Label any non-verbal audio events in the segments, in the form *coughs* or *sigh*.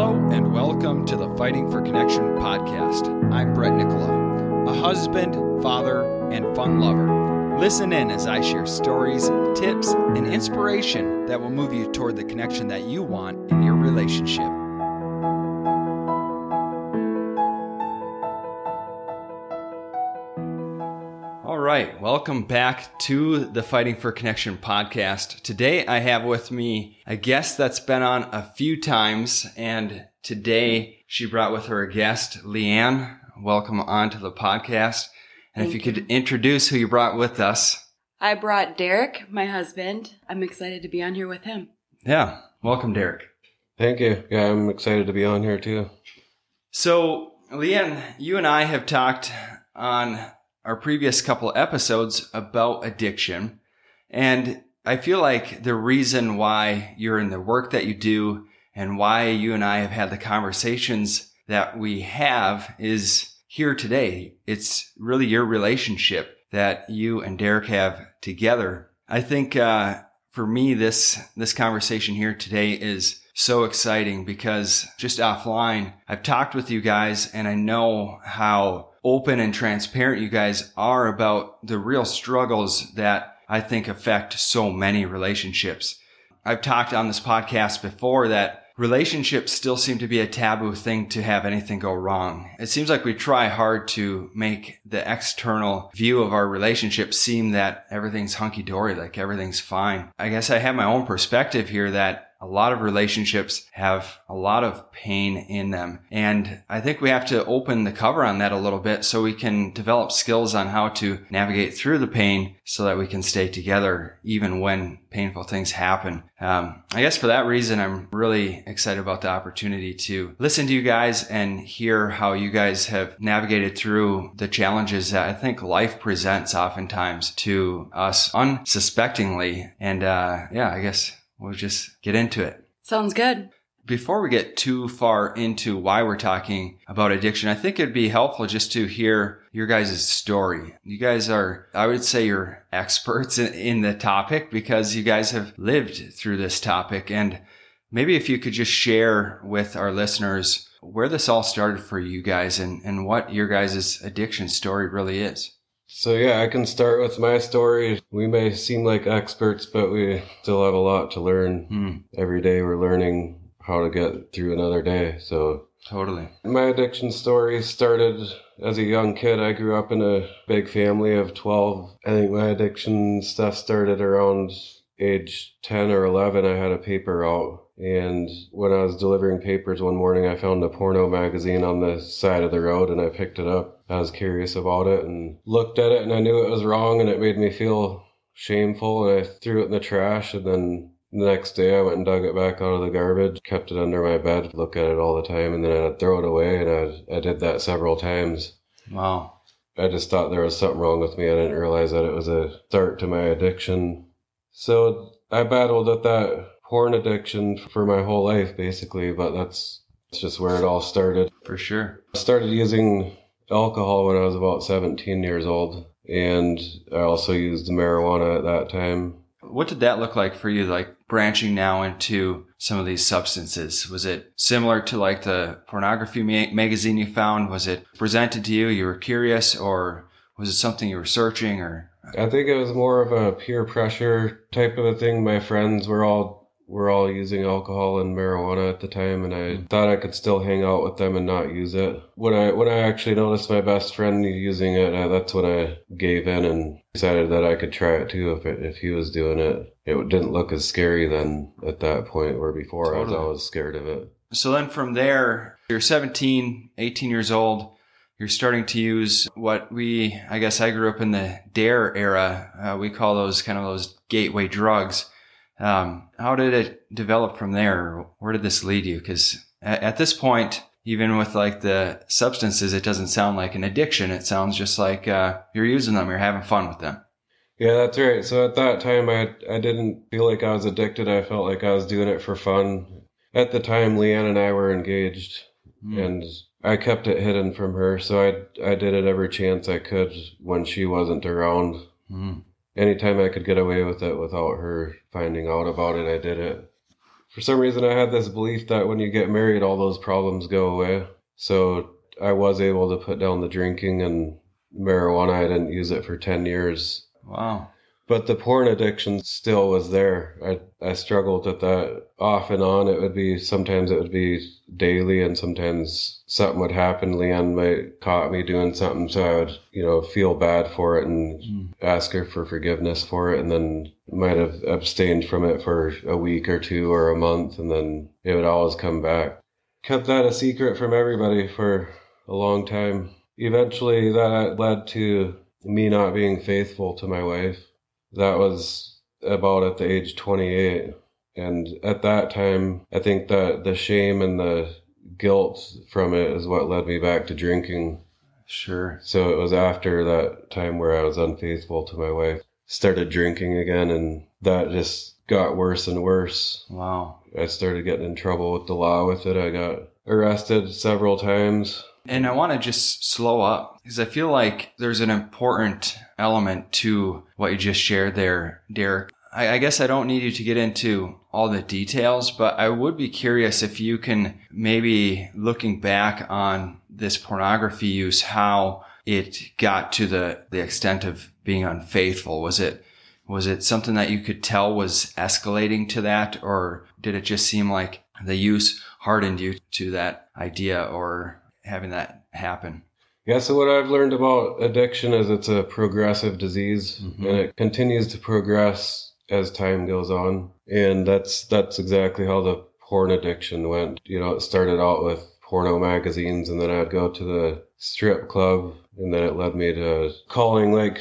Hello and welcome to the Fighting for Connection podcast. I'm Brett Nicola, a husband, father, and fun lover. Listen in as I share stories, tips, and inspiration that will move you toward the connection that you want in your relationship. Right, welcome back to the Fighting for Connection podcast. Today I have with me a guest that's been on a few times, and today she brought with her a guest, Leanne. Welcome on to the podcast. And if you could introduce who you brought with us. I brought Derek, my husband. I'm excited to be on here with him. Yeah, welcome, Derek. Thank you. Yeah, I'm excited to be on here too. So, Leanne, you and I have talked on our previous couple episodes about addiction. And I feel like the reason why you're in the work that you do and why you and I have had the conversations that we have is here today. It's really your relationship that you and Derek have together. I think, uh, for me, this, this conversation here today is so exciting because just offline, I've talked with you guys and I know how open and transparent you guys are about the real struggles that I think affect so many relationships. I've talked on this podcast before that relationships still seem to be a taboo thing to have anything go wrong. It seems like we try hard to make the external view of our relationship seem that everything's hunky dory, like everything's fine. I guess I have my own perspective here that a lot of relationships have a lot of pain in them. And I think we have to open the cover on that a little bit so we can develop skills on how to navigate through the pain so that we can stay together even when painful things happen. Um, I guess for that reason, I'm really excited about the opportunity to listen to you guys and hear how you guys have navigated through the challenges that I think life presents oftentimes to us unsuspectingly. And, uh, yeah, I guess we'll just get into it. Sounds good. Before we get too far into why we're talking about addiction, I think it'd be helpful just to hear your guys' story. You guys are, I would say you're experts in, in the topic because you guys have lived through this topic. And maybe if you could just share with our listeners where this all started for you guys and, and what your guys' addiction story really is. So yeah, I can start with my story. We may seem like experts, but we still have a lot to learn. Hmm. Every day we're learning how to get through another day. So Totally. my addiction story started as a young kid. I grew up in a big family of 12. I think my addiction stuff started around age 10 or 11. I had a paper out. And when I was delivering papers one morning, I found a porno magazine on the side of the road and I picked it up. I was curious about it and looked at it and I knew it was wrong and it made me feel shameful and I threw it in the trash and then the next day I went and dug it back out of the garbage, kept it under my bed, look at it all the time and then I'd throw it away and I I did that several times. Wow. I just thought there was something wrong with me. I didn't realize that it was a start to my addiction. So I battled with that porn addiction for my whole life, basically, but that's, that's just where it all started. For sure. I started using alcohol when I was about 17 years old, and I also used marijuana at that time. What did that look like for you, like branching now into some of these substances? Was it similar to like the pornography ma- magazine you found? Was it presented to you? You were curious, or was it something you were searching? Or I think it was more of a peer pressure type of a thing. My friends were all were all using alcohol and marijuana at the time and I thought I could still hang out with them and not use it. When I when I actually noticed my best friend using it, uh, that's when I gave in and decided that I could try it too if it, if he was doing it. It didn't look as scary then at that point where before I was always scared of it. so then from there, you're 17, 18 years old. You're starting to use what we, I guess I grew up in the DARE era. Uh, we call those kind of those gateway drugs. Um, how did it develop from there? Where did this lead you? Because at, at this point, even with like the substances, it doesn't sound like an addiction. It sounds just like uh, you're using them, you're having fun with them. Yeah, that's right. So at that time, I I didn't feel like I was addicted. I felt like I was doing it for fun. At the time, Leanne and I were engaged, Hmm. and I kept it hidden from her. So I I did it every chance I could when she wasn't around. Mm. Anytime I could get away with it without her finding out about it, I did it. for some reason I had this belief that when you get married, all those problems go away. So I was able to put down the drinking and marijuana. I didn't use it for 10 years. Wow. But the porn addiction still was there. I, I struggled with that off and on. It would be, sometimes it would be daily and sometimes something would happen. Leanne might caught me doing something. So I would, you know, feel bad for it and Mm. ask her for forgiveness for it. And then might have abstained from it for a week or two or a month. And then it would always come back. Kept that a secret from everybody for a long time. Eventually that led to me not being faithful to my wife that was about at the age 28 and at that time i think that the shame and the guilt from it is what led me back to drinking. Sure. so it was after that time where i was unfaithful to my wife started drinking again and that just got worse and worse. Wow. i started getting in trouble with the law with it. I got arrested several times And I want to just slow up because I feel like there's an important element to what you just shared there, Derek. I, I guess I don't need you to get into all the details, but I would be curious if you can maybe looking back on this pornography use, how it got to the, the extent of being unfaithful. Was it, was it something that you could tell was escalating to that or did it just seem like the use hardened you to that idea or having that happen. Yeah, so what I've learned about addiction is it's a progressive disease Mhm. and it continues to progress as time goes on. And that's that's exactly how the porn addiction went. You know, it started out with porno magazines and then I'd go to the strip club and then it led me to calling like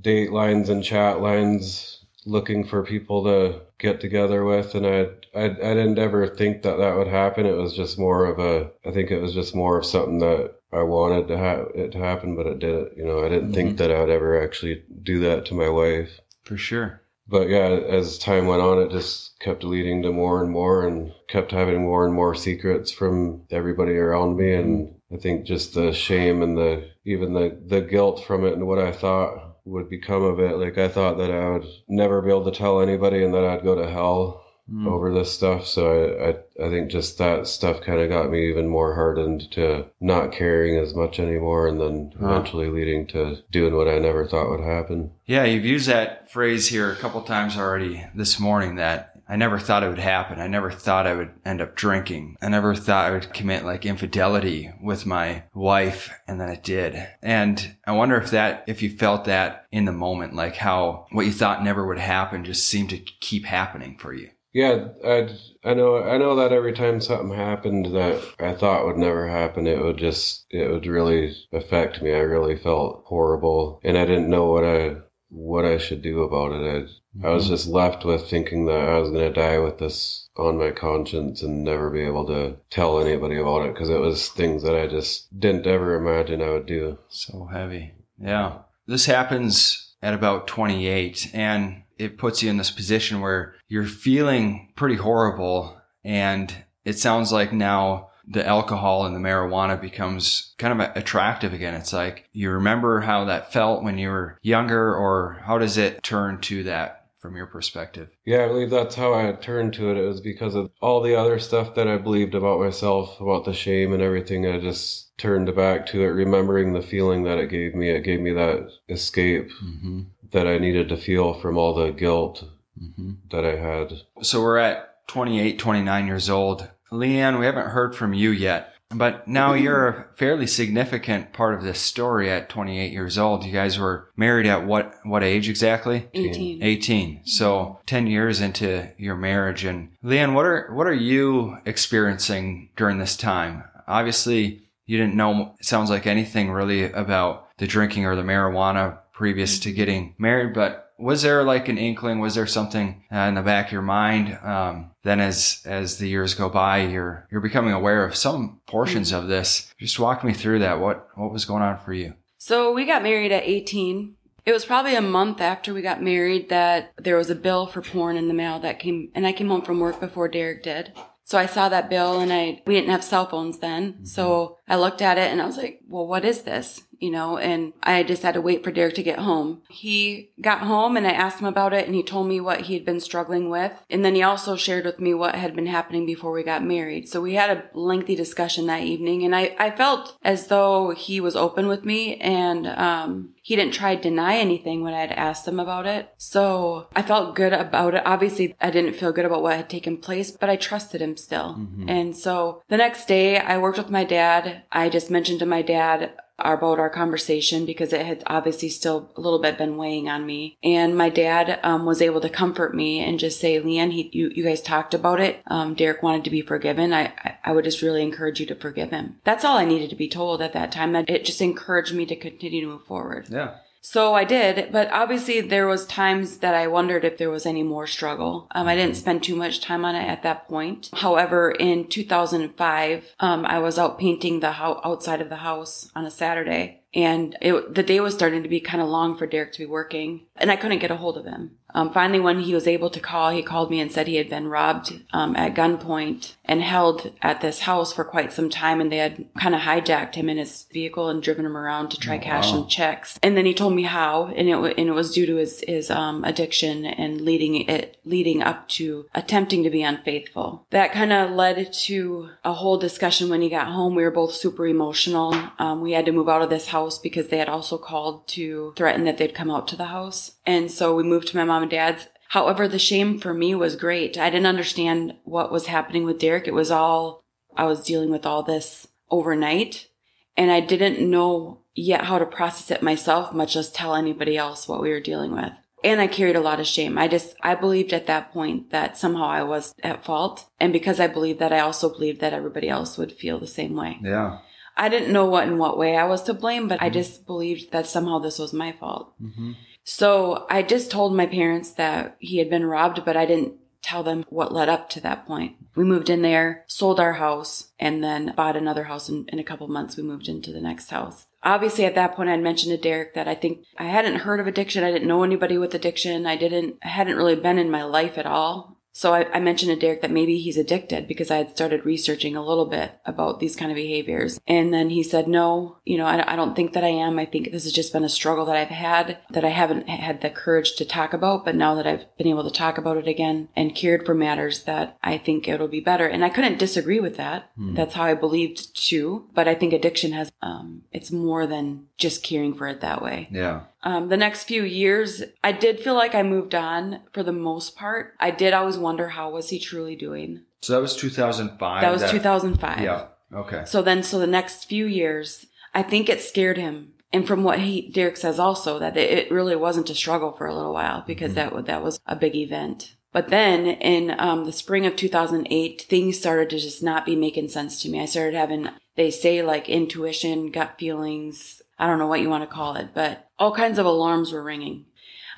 date lines and chat lines looking for people to get together with and I I I didn't ever think that that would happen. It was just more of a I think it was just more of something that I wanted to have it to happen, but it didn't. You know, I didn't think mm-hmm. that I would ever actually do that to my wife. For sure. But yeah, as time went on, it just kept leading to more and more, and kept having more and more secrets from everybody around me. And mm-hmm. I think just the shame and the even the the guilt from it and what I thought would become of it. Like I thought that I would never be able to tell anybody, and that I'd go to hell Mm. over this stuff. So I, I, I think just that stuff kind of got me even more hardened to not caring as much anymore, and then Huh. eventually leading to doing what I never thought would happen. Yeah, you've used that phrase here a couple times already this morning that I never thought it would happen. I never thought I would end up drinking. I never thought I would commit like infidelity with my wife and then it did. And I wonder if that, if you felt that in the moment, like how what you thought never would happen just seemed to keep happening for you. Yeah, I, I know I know that every time something happened that I thought would never happen, it would just it would really affect me. I really felt horrible, and I didn't know what I what I should do about it. I I was mm-hmm. just left with thinking that I was going to die with this on my conscience and never be able to tell anybody about it because it was things that I just didn't ever imagine I would do. So heavy. Yeah. This happens at about 28 and it puts you in this position where you're feeling pretty horrible and it sounds like now the alcohol and the marijuana becomes kind of attractive again. It's like you remember how that felt when you were younger or how does it turn to that from your perspective? Yeah, I believe that's how I turned to it. It was because of all the other stuff that I believed about myself, about the shame and everything. I just turned back to it, remembering the feeling that it gave me. It gave me that escape Mm-hmm. that I needed to feel from all the guilt Mm-hmm. that I had. So we're at 28, 29 years old. Leanne, we haven't heard from you yet, but now *clears throat* you're a fairly significant part of this story at 28 years old. You guys were married at what, what age exactly? 18. 18. So 10 years into your marriage. And Leanne, what are, what are you experiencing during this time? Obviously, you didn't know, it sounds like anything really about the drinking or the marijuana previous to getting married, but was there like an inkling? Was there something uh, in the back of your mind? Um, then as, as the years go by, you're, you're becoming aware of some portions of this. Just walk me through that. What, what was going on for you? So we got married at 18. It was probably a month after we got married that there was a bill for porn in the mail that came, and I came home from work before Derek did. So I saw that bill and I, we didn't have cell phones then. So I looked at it and I was like, well, what is this? You know, and I just had to wait for Derek to get home. He got home and I asked him about it and he told me what he had been struggling with. And then he also shared with me what had been happening before we got married. So we had a lengthy discussion that evening and I, I felt as though he was open with me and, um, he didn't try to deny anything when I had asked him about it. So I felt good about it. Obviously, I didn't feel good about what had taken place, but I trusted him still. Mm-hmm. And so the next day I worked with my dad. I just mentioned to my dad about our conversation because it had obviously still a little bit been weighing on me. And my dad um, was able to comfort me and just say, Leanne, he, you, you guys talked about it. Um, Derek wanted to be forgiven. I, I would just really encourage you to forgive him. That's all I needed to be told at that time. That it just encouraged me to continue to move forward. Yeah. So I did, but obviously there was times that I wondered if there was any more struggle. Um, I didn't spend too much time on it at that point. However, in 2005, um, I was out painting the ho- outside of the house on a Saturday, and it, the day was starting to be kind of long for Derek to be working, and I couldn't get a hold of him. Um, finally, when he was able to call, he called me and said he had been robbed um, at gunpoint and held at this house for quite some time, and they had kind of hijacked him in his vehicle and driven him around to try oh, cash wow. checks. And then he told me how, and it and it was due to his his um, addiction and leading it leading up to attempting to be unfaithful. That kind of led to a whole discussion when he got home. We were both super emotional. Um, we had to move out of this house house because they had also called to threaten that they'd come out to the house. And so we moved to my mom and dad's. However, the shame for me was great. I didn't understand what was happening with Derek. It was all, I was dealing with all this overnight and I didn't know yet how to process it myself, much less tell anybody else what we were dealing with. And I carried a lot of shame. I just, I believed at that point that somehow I was at fault. And because I believed that, I also believed that everybody else would feel the same way. Yeah. I didn't know what in what way I was to blame, but mm-hmm. I just believed that somehow this was my fault. Mm-hmm. So I just told my parents that he had been robbed, but I didn't tell them what led up to that point. We moved in there, sold our house, and then bought another house. And in a couple months, we moved into the next house. Obviously, at that point, I'd mentioned to Derek that I think I hadn't heard of addiction. I didn't know anybody with addiction. I didn't, I hadn't really been in my life at all. So I, I, mentioned to Derek that maybe he's addicted because I had started researching a little bit about these kind of behaviors. And then he said, no, you know, I, I don't think that I am. I think this has just been a struggle that I've had that I haven't had the courage to talk about. But now that I've been able to talk about it again and cared for matters that I think it'll be better. And I couldn't disagree with that. Mm. That's how I believed too. But I think addiction has, um, it's more than just caring for it that way. Yeah. Um, the next few years, I did feel like I moved on for the most part. I did always wonder how was he truly doing. So that was 2005. That was that, 2005. Yeah. Okay. So then, so the next few years, I think it scared him. And from what he, Derek says also that it really wasn't a struggle for a little while because mm-hmm. that, that was a big event. But then in um, the spring of 2008, things started to just not be making sense to me. I started having, they say like intuition, gut feelings, I don't know what you want to call it, but all kinds of alarms were ringing.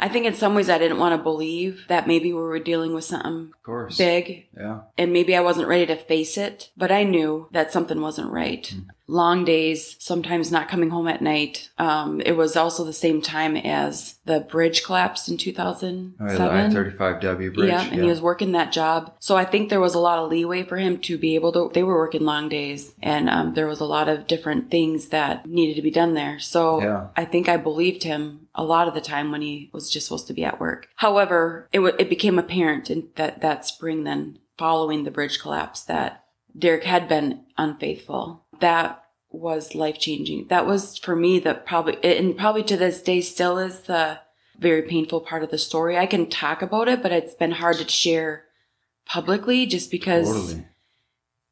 I think in some ways I didn't want to believe that maybe we were dealing with something big. Yeah. And maybe I wasn't ready to face it, but I knew that something wasn't right. Mm long days, sometimes not coming home at night. Um, it was also the same time as the bridge collapsed in 2007. Oh, the I-35W bridge. Yeah, and yeah. he was working that job. So I think there was a lot of leeway for him to be able to, they were working long days and um, there was a lot of different things that needed to be done there. So yeah. I think I believed him a lot of the time when he was just supposed to be at work. However, it, w- it became apparent in that, that spring then following the bridge collapse that Derek had been unfaithful. That was life changing. That was for me the probably, and probably to this day still is the very painful part of the story. I can talk about it, but it's been hard to share publicly just because, totally.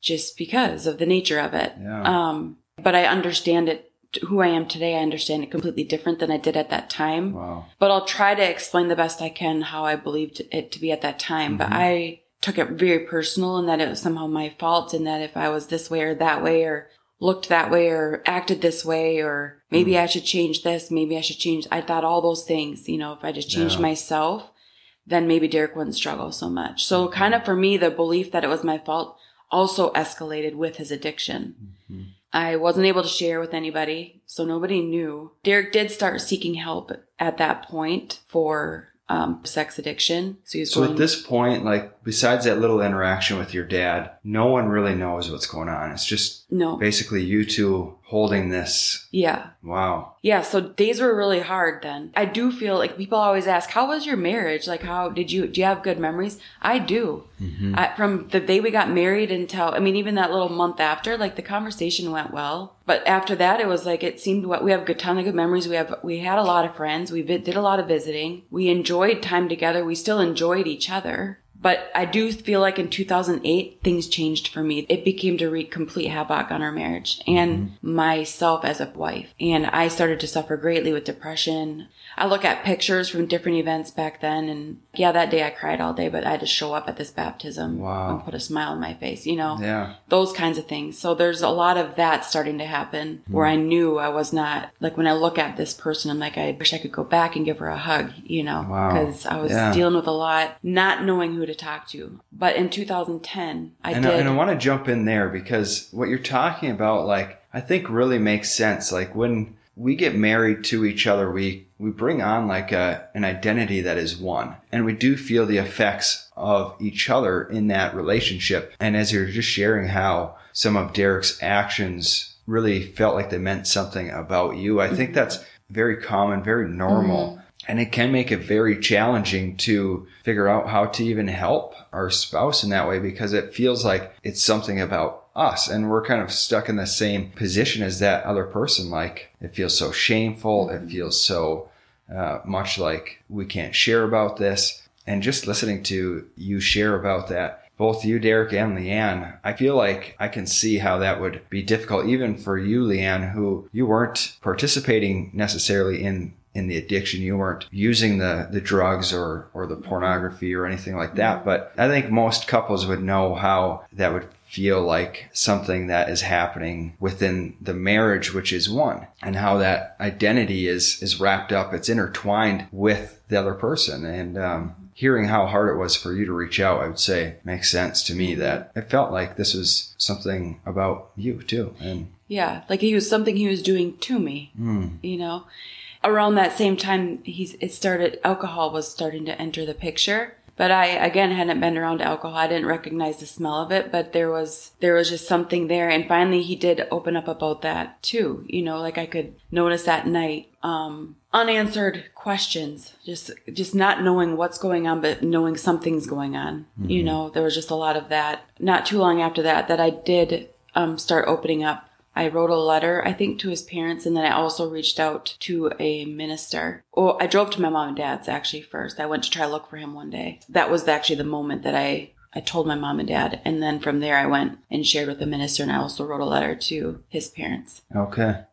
just because of the nature of it. Yeah. Um, but I understand it. Who I am today, I understand it completely different than I did at that time. Wow. But I'll try to explain the best I can how I believed it to be at that time. Mm-hmm. But I took it very personal and that it was somehow my fault and that if I was this way or that way or looked that way or acted this way or maybe mm. I should change this, maybe I should change. I thought all those things, you know, if I just changed yeah. myself, then maybe Derek wouldn't struggle so much. So mm-hmm. kind of for me, the belief that it was my fault also escalated with his addiction. I wasn't able to share with anybody, so nobody knew. Derek did start seeking help at that point for um, sex addiction. So he's so going, at this point, like besides that little interaction with your dad, no one really knows what's going on. It's just no basically you two holding this. Yeah. Wow. Yeah, so days were really hard then. I do feel like people always ask, "How was your marriage? Like, how did you do? You have good memories?" I do. Mm-hmm. I, from the day we got married until I mean, even that little month after, like the conversation went well. But after that, it was like it seemed what we have a good ton of good memories. We have we had a lot of friends. We did a lot of visiting. We enjoyed time together. We still enjoyed each other. But I do feel like in 2008, things changed for me. It became to wreak complete havoc on our marriage and mm-hmm. myself as a wife. And I started to suffer greatly with depression. I look at pictures from different events back then and yeah, that day I cried all day, but I had to show up at this baptism Wow. and put a smile on my face, you know? Yeah. those kinds of things. So there's a lot of that starting to happen where mm. I knew I was not like when I look at this person, I'm like, I wish I could go back and give her a hug, you know, Wow. because I was Yeah. dealing with a lot, not knowing who to talk to. You. But in 2010, I and, did. I, and I want to jump in there because what you're talking about, like, I think really makes sense. Like when we get married to each other, we we bring on like a an identity that is one, and we do feel the effects of each other in that relationship. And as you're just sharing how some of Derek's actions really felt like they meant something about you, I think that's very common, very normal. Mm-hmm. And it can make it very challenging to figure out how to even help our spouse in that way because it feels like it's something about us and we're kind of stuck in the same position as that other person. Like it feels so shameful. It feels so uh, much like we can't share about this. And just listening to you share about that, both you, Derek, and Leanne, I feel like I can see how that would be difficult, even for you, Leanne, who you weren't participating necessarily in in the addiction. You weren't using the, the drugs or, or the pornography or anything like that. Mm-hmm. But I think most couples would know how that would feel like something that is happening within the marriage, which is one, and how that identity is, is wrapped up. It's intertwined with the other person. And, um, hearing how hard it was for you to reach out, I would say makes sense to me mm-hmm. that it felt like this was something about you too. And yeah, like he was something he was doing to me, hmm. you know. Around that same time, he's it started. Alcohol was starting to enter the picture, but I again hadn't been around alcohol. I didn't recognize the smell of it, but there was there was just something there. And finally, he did open up about that too. You know, like I could notice at night, um, unanswered questions, just just not knowing what's going on, but knowing something's going on. You know, there was just a lot of that. Not too long after that, that I did um, start opening up I wrote a letter, I think, to his parents, and then I also reached out to a minister. Or I drove to my mom and dad's actually first. I went to try to look for him one day. That was actually the moment that I I told my mom and dad, and then from there I went and shared with the minister, and I also wrote a letter to his parents. okay.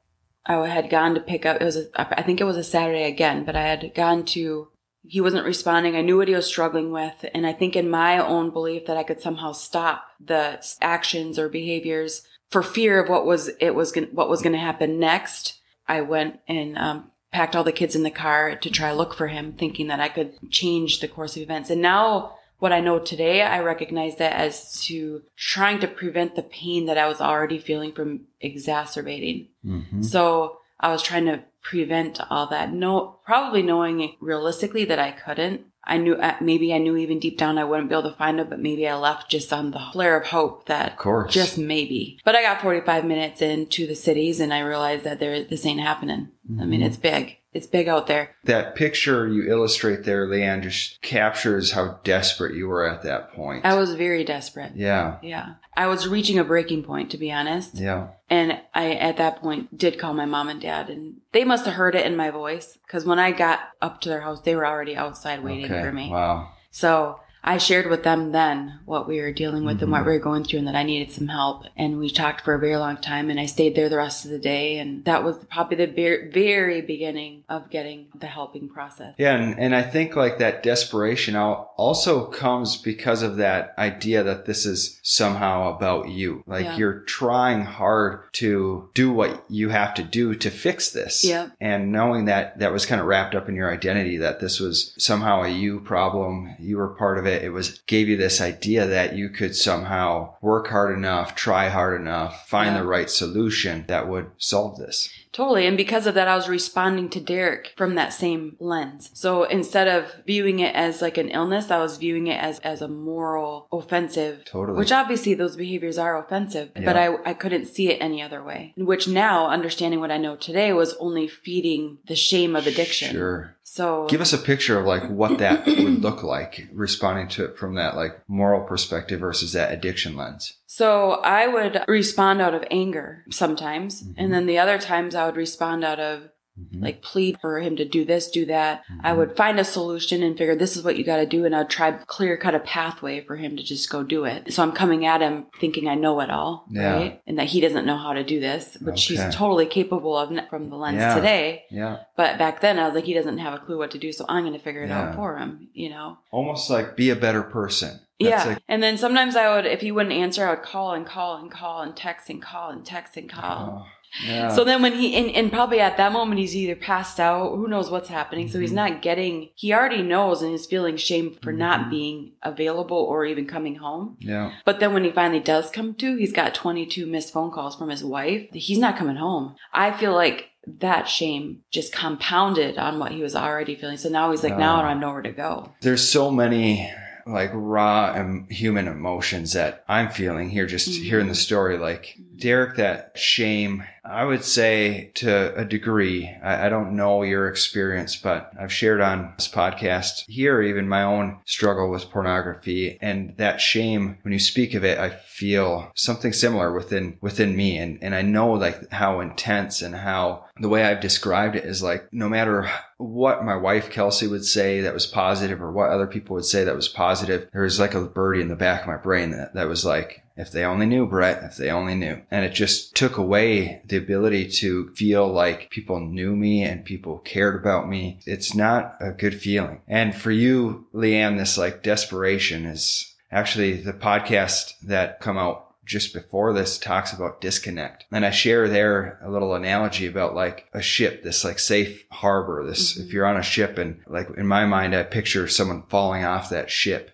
I had gone to pick up. It was a, I think it was a Saturday again, but I had gone to. He wasn't responding. I knew what he was struggling with, and I think in my own belief that I could somehow stop the actions or behaviors for fear of what was it was going what was going to happen next. I went and um, packed all the kids in the car to try look for him, thinking that I could change the course of events. And now what I know today, I recognize that as to trying to prevent the pain that I was already feeling from exacerbating. Mm-hmm. So I was trying to prevent all that. No, probably knowing realistically that I couldn't. I knew uh, maybe I knew even deep down I wouldn't be able to find it, but maybe I left just on the flare of hope that Of course. just maybe. But I got 45 minutes into the cities and I realized that there this ain't happening. I mean, it's big. It's big out there. that picture you illustrate there, Leanne, just captures how desperate you were at that point. I was very desperate. yeah. Yeah. I was reaching a breaking point, to be honest. Yeah. And I, at that point, did call my mom and dad, and they must have heard it in my voice because when I got up to their house, they were already outside waiting Okay. for me. Wow. So I shared with them then what we were dealing with and what mm-hmm. we were going through, and that I needed some help. And we talked for a very long time, and I stayed there the rest of the day. And that was probably the very, very beginning of getting the helping process. Yeah, and, and I think like that desperation also comes because of that idea that this is somehow about you. Like Yeah. you're trying hard to do what you have to do to fix this. Yeah. And knowing that that was kind of wrapped up in your identity, that this was somehow a you problem, you were part of it, it, it was gave you this idea that you could somehow work hard enough, try hard enough, find Yeah. the right solution that would solve this. Totally. And because of that, I was responding to Derek from that same lens. So instead of viewing it as like an illness, I was viewing it as, as a moral offensive. Totally. Which obviously those behaviors are offensive, but I, I couldn't see it any other way. Which now, understanding what I know today, was only feeding the shame of addiction. Sure. So Give us a picture of like what that *coughs* would look like responding to it from that like moral perspective versus that addiction lens. So I would respond out of anger sometimes. Mhm. And then the other times I would respond out of Mhm. like plead for him to do this, do that. I Mhm. would find a solution and figure this is what you got to do. And I'd try clear cut a pathway for him to just go do it. So I'm coming at him thinking I know it all, Yeah. right? And that he doesn't know how to do this, which Okay. he's totally capable of from the lens Yeah. today. Yeah. But back then I was like, he doesn't have a clue what to do. So I'm going to figure it Yeah. out for him, you know? Almost like be a better person. yeah. Like, and then sometimes I would, if he wouldn't answer, I would call and call and call and text and call and text and call. oh, yeah. So then when he and, and probably at that moment he's either passed out, who knows what's happening. So he's Mhm. not getting he already knows and is feeling shame for Mhm. not being available or even coming home. yeah. But then when he finally does come to, he's got 22 missed phone calls from his wife. He's not coming home. I feel like that shame just compounded on what he was already feeling. So now he's like, now I don't have nowhere to go. There's so many like raw um, human emotions that I'm feeling here, just Mhm. hearing the story. Like Derek, that shame, I would say to a degree, I, I don't know your experience, but I've shared on this podcast here, even my own struggle with pornography and that shame. When you speak of it, I feel something similar within, within me. And, and I know like how intense and how the way I've described it is like, no matter what my wife Kelsey would say that was positive or what other people would say that was positive, there was like a birdie in the back of my brain that, that was like, if they only knew, Brett, if they only knew. And it just took away the ability to feel like people knew me and people cared about me. It's not a good feeling. And for you, Leanne, this like desperation is actually the podcast that come out just before this talks about disconnect. And I share there a little analogy about like a ship, this like safe harbor, this, Mhm. if you're on a ship and like in my mind, I picture someone falling off that ship.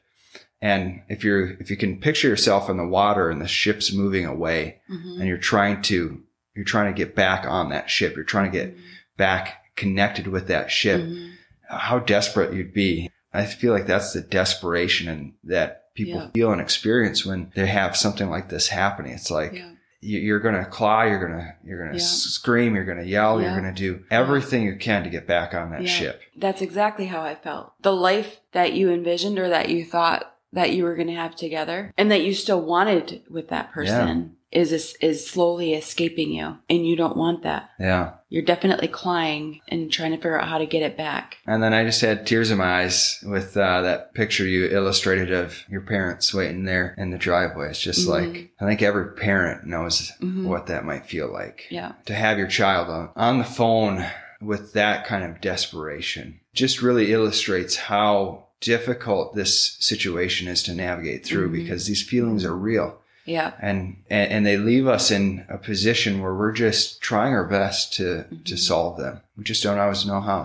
And if you're, if you can picture yourself in the water and the ship's moving away Mhm. and you're trying to, you're trying to get back on that ship, you're trying to get back connected with that ship, Mhm. how desperate you'd be. I feel like that's the desperation and that people Yeah. feel and experience when they have something like this happening. It's like, Yeah. you- you're going to claw, you're going to, you're going to Yeah. scream, you're going to yell, you're going to do everything you can to get back on that ship. That's exactly how I felt. The life that you envisioned or that you thought that you were going to have together and that you still wanted with that person is is slowly escaping you and you don't want that. Yeah. You're definitely clawing and trying to figure out how to get it back. And then I just had tears in my eyes with uh, that picture you illustrated of your parents waiting there in the driveway. It's just Mhm. like, I think every parent knows Mhm. what that might feel like. Yeah. to have your child on, on the phone with that kind of desperation just really illustrates how difficult this situation is to navigate through Mhm. because these feelings are real Yeah. and, and and they leave us in a position where we're just trying our best to to Mhm. solve them we just don't always know how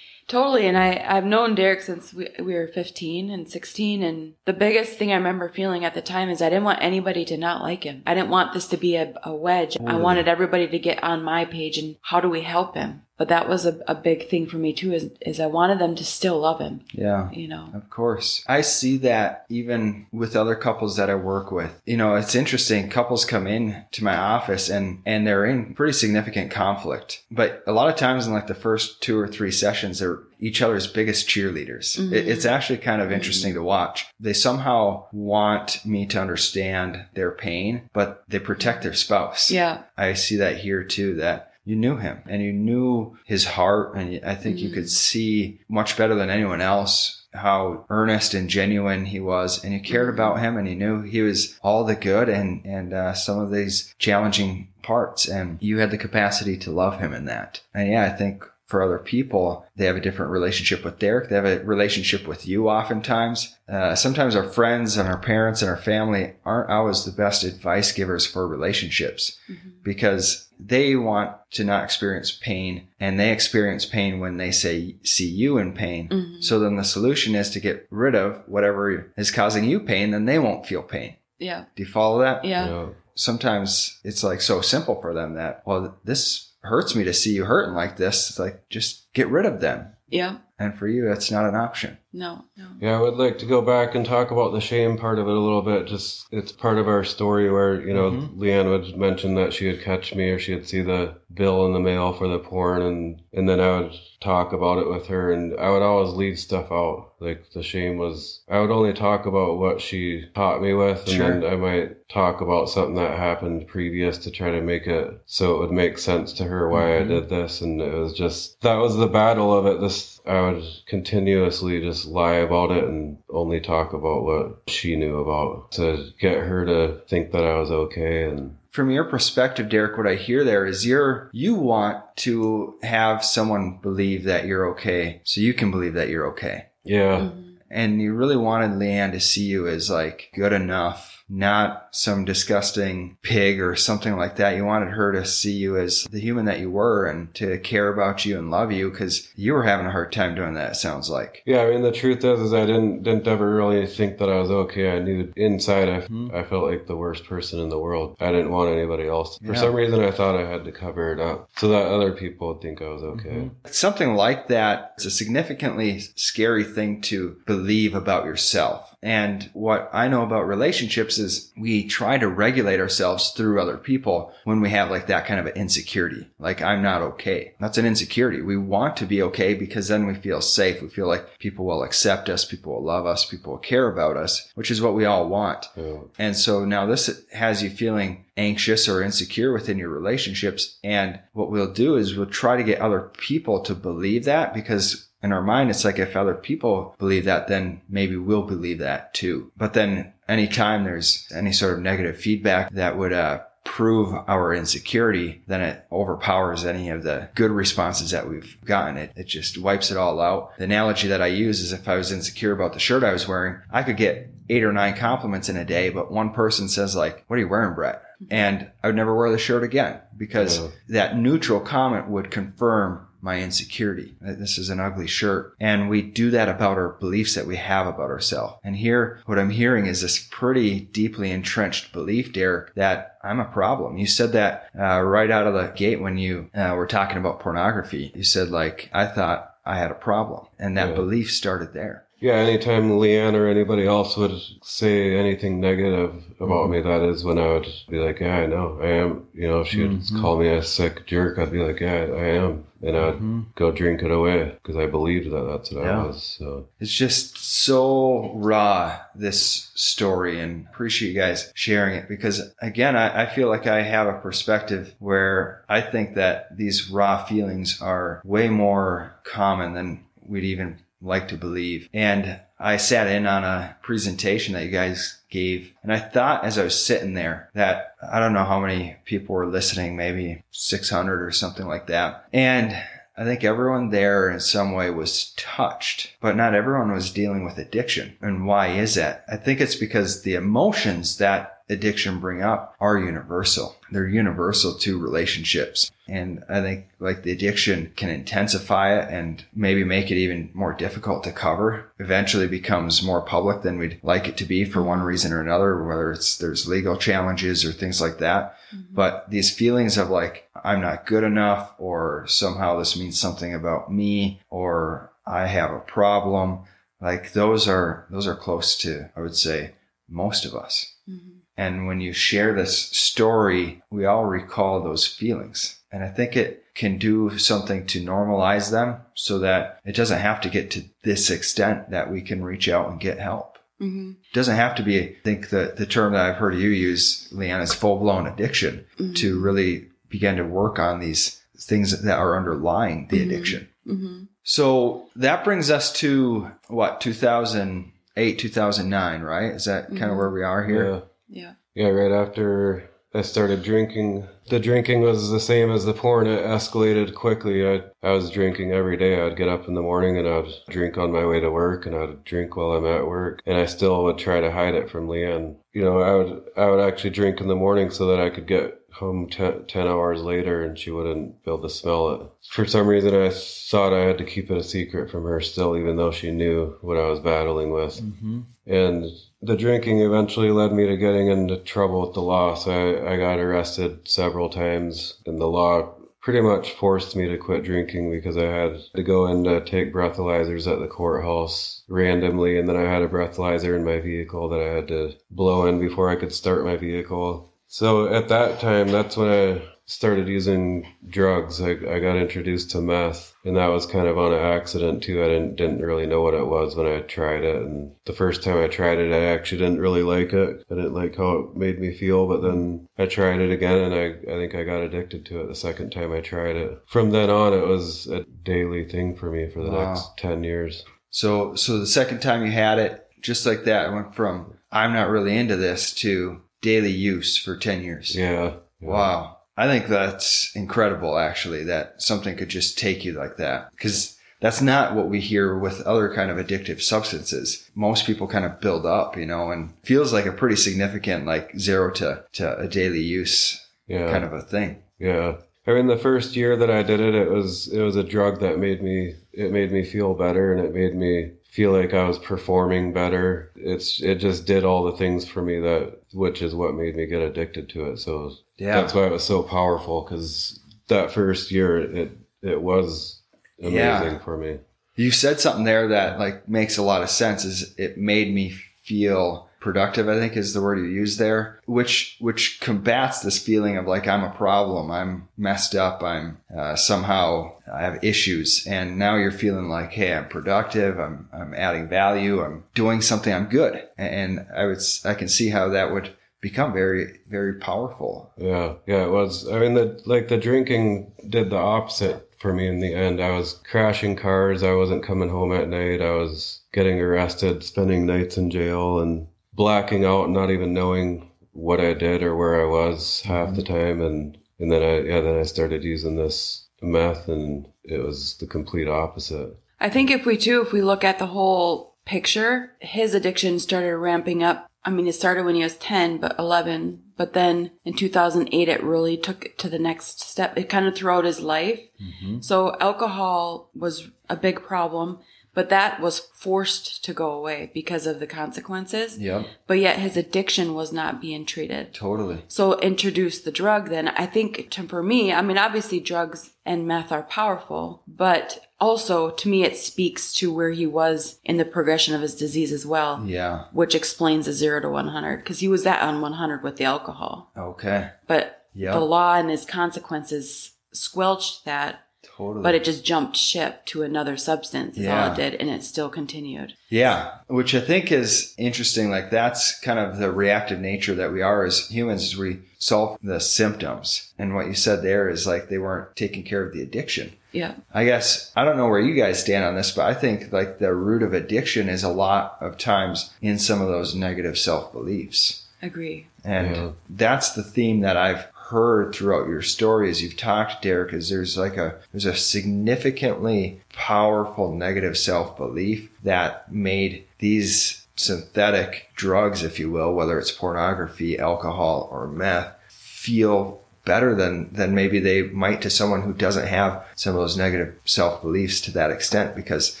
Totally. And I, I've known Derek since we, we were 15 and 16. And the biggest thing I remember feeling at the time is I didn't want anybody to not like him. I didn't want this to be a, a wedge. I wanted everybody to get on my page and how do we help him? But that was a, a big thing for me too, is, is I wanted them to still love him, yeah you know? Of course. I see that even with other couples that I work with. You know, it's interesting. Couples come in to my office and, and they're in pretty significant conflict. But a lot of times in like the first two or three sessions, they're each other's biggest cheerleaders. Mhm. It, it's actually kind of interesting to watch. They somehow want me to understand their pain, but they protect their spouse. Yeah. I see that here too, that you knew him and you knew his heart. And I think you Mhm. could see much better than anyone else how earnest and genuine he was. And you cared about him and you knew he was all the good and, and uh, some of these challenging parts. And you had the capacity to love him in that. And yeah, I think for other people. They have a different relationship with Derek. They have a relationship with you oftentimes. Uh, sometimes our friends and our parents and our family aren't always the best advice givers for relationships Mm-hmm. because they want to not experience pain and they experience pain when they say see you in pain. Mhm. So then the solution is to get rid of whatever is causing you pain, then they won't feel pain. Yeah. Do you follow that? Yeah. Yeah. Sometimes it's like so simple for them that, well, this hurts me to see you hurting like this. It's like, just get rid of them. Yeah. And for you, that's not an option. No. No. Yeah, I would like to go back and talk about the shame part of it a little bit. Just it's part of our story where you know Mhm. Leanne would mention that she would catch me or she'd see the bill in the mail for the porn, and and then I would talk about it with her, and I would always leave stuff out. Like the shame was, I would only talk about what she taught me with, and Sure. then I might talk about something that happened previous to try to make it so it would make sense to her why Mhm. I did this, and it was just that was the battle of it. This I would continuously just lie about it and only talk about what she knew about to get her to think that I was okay and From your perspective, Derek, what I hear there is you're, you want to have someone believe that you're okay so you can believe that you're okay. yeah. Mhm. And you really wanted Leanne to see you as like good enough, not some disgusting pig or something like that. You wanted her to see you as the human that you were and to care about you and love you because you were having a hard time doing that, it sounds like. Yeah, I mean the truth is, is I didn't didn't ever really think that I was okay. I knew inside I, Hmm. I felt like the worst person in the world. I didn't want anybody else. For some reason, I thought I had to cover it up so that other people would think I was okay. Something like that is a significantly scary thing to believe about yourself. And what I know about relationships is we try to regulate ourselves through other people when we have like that kind of an insecurity. Like, I'm not okay. That's an insecurity. We want to be okay because then we feel safe. We feel like people will accept us, people will love us, people will care about us, which is what we all want. Yeah. And so now this has you feeling anxious or insecure within your relationships. And what we'll do is we'll try to get other people to believe that because in our mind, it's like if other people believe that, then maybe we'll believe that too. But then anytime there's any sort of negative feedback that would, uh, prove our insecurity, then it overpowers any of the good responses that we've gotten. It, it just wipes it all out. The analogy that I use is if I was insecure about the shirt I was wearing, I could get eight or nine compliments in a day, but one person says like, what are you wearing, Brett? And I would never wear the shirt again because Yeah. that neutral comment would confirm my insecurity. This is an ugly shirt. And we do that about our beliefs that we have about ourselves. And here, what I'm hearing is this pretty deeply entrenched belief, Derek, that I'm a problem. You said that uh, right out of the gate when you uh, were talking about pornography. You said like, I thought I had a problem. And that Yeah. belief started there. Yeah, anytime Leanne or anybody else would say anything negative about Mhm. me, that is when I would be like, yeah, I know, I am. You know, if she would Mhm. call me a sick jerk, I'd be like, yeah, I am. And I'd Mhm. go drink it away because I believed that that's what Yeah. I was. So, It's just so raw, this story, and appreciate you guys sharing it because, again, I, I feel like I have a perspective where I think that these raw feelings are way more common than we'd even like to believe. And I sat in on a presentation that you guys gave, and I thought as I was sitting there that I don't know how many people were listening, maybe 600 or something like that. And I think everyone there in some way was touched, but not everyone was dealing with addiction. And why is that? I think it's because the emotions that addiction bring up are universal. They're universal to relationships. And I think like the addiction can intensify it and maybe make it even more difficult to cover. Eventually becomes more public than we'd like it to be for one reason or another, whether it's there's legal challenges or things like that. But these feelings of like, I'm not good enough, or somehow this means something about me, or I have a problem, like those are, those are close to, I would say, most of us. Mhm. And when you share this story, we all recall those feelings. And I think it can do something to normalize them so that it doesn't have to get to this extent that we can reach out and get help. Mhm. It doesn't have to be, I think the, the term that I've heard you use, Leanne, is full blown addiction Mhm. to really begin to work on these things that are underlying the Mhm. addiction. Mhm. So that brings us to what, 2008, 2009, right? Is that kind of Mhm. where we are here? yeah. Yeah. Yeah, right after I started drinking. The drinking was the same as the porn. It escalated quickly. I, I was drinking every day. I'd get up in the morning and I'd drink on my way to work and I'd drink while I'm at work. And I still would try to hide it from Leanne. You know, I would, I would actually drink in the morning so that I could get home ten, 10 hours later and she wouldn't be able to smell it. For some reason, I thought I had to keep it a secret from her still, even though she knew what I was battling with. Mm-hmm. And the drinking eventually led me to getting into trouble with the law. So I, I got arrested several times, and the law pretty much forced me to quit drinking because I had to go in to take breathalyzers at the courthouse randomly, and then I had a breathalyzer in my vehicle that I had to blow in before I could start my vehicle. So at that time, that's when I started using drugs. I, I got introduced to meth, and that was kind of on an accident too. I didn't didn't really know what it was when I tried it, and the first time I tried it, I actually didn't really like it. I didn't like how it made me feel, but then I tried it again, and I I think I got addicted to it the second time I tried it. From then on, it was a daily thing for me for the Wow. next ten years. So, so the second time you had it, just like that, it went from I'm not really into this to daily use for 10 years. Yeah. yeah. Wow. I think that's incredible, actually, that something could just take you like that. Because that's not what we hear with other kind of addictive substances. Most people kind of build up, you know, and feels like a pretty significant, like zero to, to a daily use Yeah. kind of a thing. Yeah. I mean, the first year that I did it, it was it was a drug that made me it made me feel better, and it made me feel like I was performing better. It's it just did all the things for me that which is what made me get addicted to it. So Yeah. that's why it was so powerful because that first year it it was amazing Yeah. for me. You said something there that like makes a lot of sense is it made me feel productive, I think is the word you use there, which, which combats this feeling of like, I'm a problem. I'm messed up. I'm uh, somehow I have issues. And now you're feeling like, Hey, I'm productive. I'm, I'm adding value. I'm doing something. I'm good. And I would, I can see how that would become very, very powerful. Yeah, yeah, it was. I mean, the like the drinking did the opposite for me in the end. I was crashing cars. I wasn't coming home at night. I was getting arrested, spending nights in jail, and blacking out, not even knowing what I did or where I was half the mm-hmm. time. And and then I yeah, then I started using this meth, and it was the complete opposite. I think if we too, if we look at the whole picture, his addiction started ramping up. I mean, it started when he was 10, but 11. But then in 2008, it really took it to the next step. It kind of throughout his life. Mm-hmm. So alcohol was a big problem, but that was forced to go away because of the consequences. Yep. But yet his addiction was not being treated. Totally. So introduce the drug then. I think to, for me, I mean, obviously drugs and meth are powerful, but also to me, it speaks to where he was in the progression of his disease as well, Yeah. which explains the zero to 100 because he was that on 100 with the alcohol. Okay. But Yeah. the law and his consequences squelched that, Totally. but it just jumped ship to another substance is all it did. And it still continued. Yeah, which I think is interesting. Like that's kind of the reactive nature that we are as humans is we solve the symptoms. And what you said there is like they weren't taking care of the addiction. Yeah. I guess I don't know where you guys stand on this, but I think like the root of addiction is a lot of times in some of those negative self beliefs. Agree. And Yeah. that's the theme that I've heard throughout your story as you've talked, Derek, is there's like a there's a significantly powerful negative self belief that made these synthetic drugs, if you will, whether it's pornography, alcohol, or meth, feel better than than maybe they might to someone who doesn't have some of those negative self beliefs to that extent because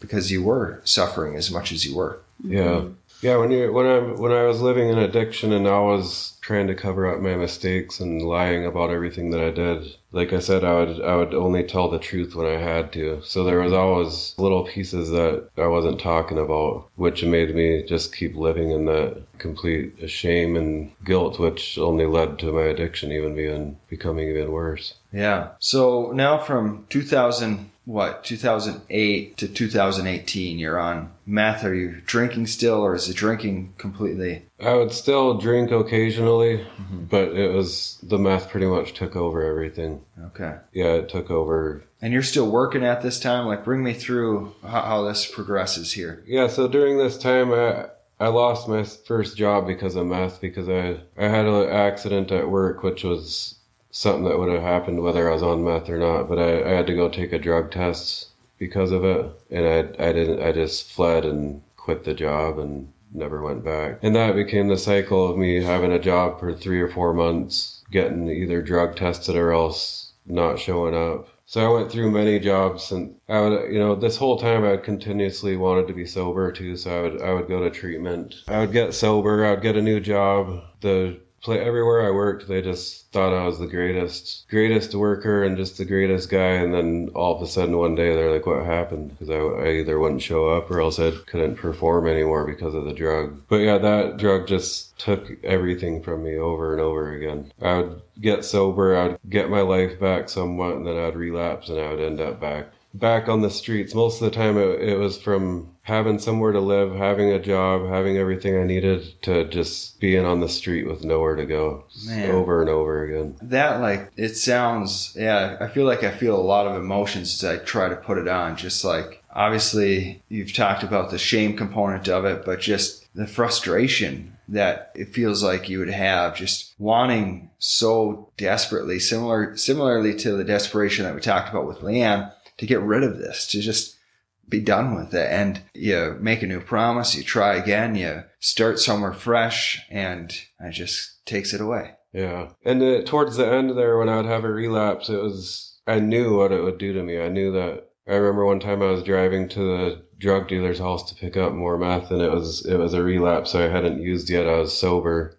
because you were suffering as much as you were. Yeah. Yeah, when you when I when I was living in addiction and I was trying to cover up my mistakes and lying about everything that I did, like I said, I would I would only tell the truth when I had to. So there was always little pieces that I wasn't talking about, which made me just keep living in that complete shame and guilt, which only led to my addiction even being becoming even worse. Yeah. So now from 2000, what, 2008 to 2018, you're on meth. Are you drinking still, or is it drinking completely? I would still drink occasionally, mm-hmm. but it was the meth pretty much took over everything. Okay. Yeah, it took over And you're still working at this time? Like, bring me through how, how this progresses here. Yeah, so during this time, I I lost my first job because of meth because I I had an accident at work, which was something that would have happened whether I was on meth or not. But I, I had to go take a drug test because of it, and I I didn't. I just fled and quit the job and never went back. And that became the cycle of me having a job for three or four months, getting either drug tested or else not showing up. So I went through many jobs and I would, you know, this whole time I continuously wanted to be sober too. So I would, I would go to treatment. I would get sober. I would get a new job. The play everywhere I worked, they just thought I was the greatest, greatest worker and just the greatest guy. And then all of a sudden one day they're like, what happened? Because I, I either wouldn't show up or else I couldn't perform anymore because of the drug. But yeah, that drug just took everything from me over and over again. I would get sober, I'd get my life back somewhat, and then I'd relapse and I would end up back back on the streets. Most of the time, it, it, was from having somewhere to live, having a job, having everything I needed to just being on the street with nowhere to go Man. over and over again. That, like, it sounds, yeah, I feel like I feel a lot of emotions as I try to put it on. Just like, obviously, you've talked about the shame component of it, but just the frustration that it feels like you would have just wanting so desperately similar similarly to the desperation that we talked about with Leanne to get rid of this, to just be done with it. And you make a new promise, you try again, you start somewhere fresh, and it just takes it away. Yeah. And uh, towards the end there, when I would have a relapse, it was, I knew what it would do to me. I knew that. I remember one time I was driving to the drug dealer's house to pick up more meth, and it was it was a relapse I hadn't used yet. I was sober.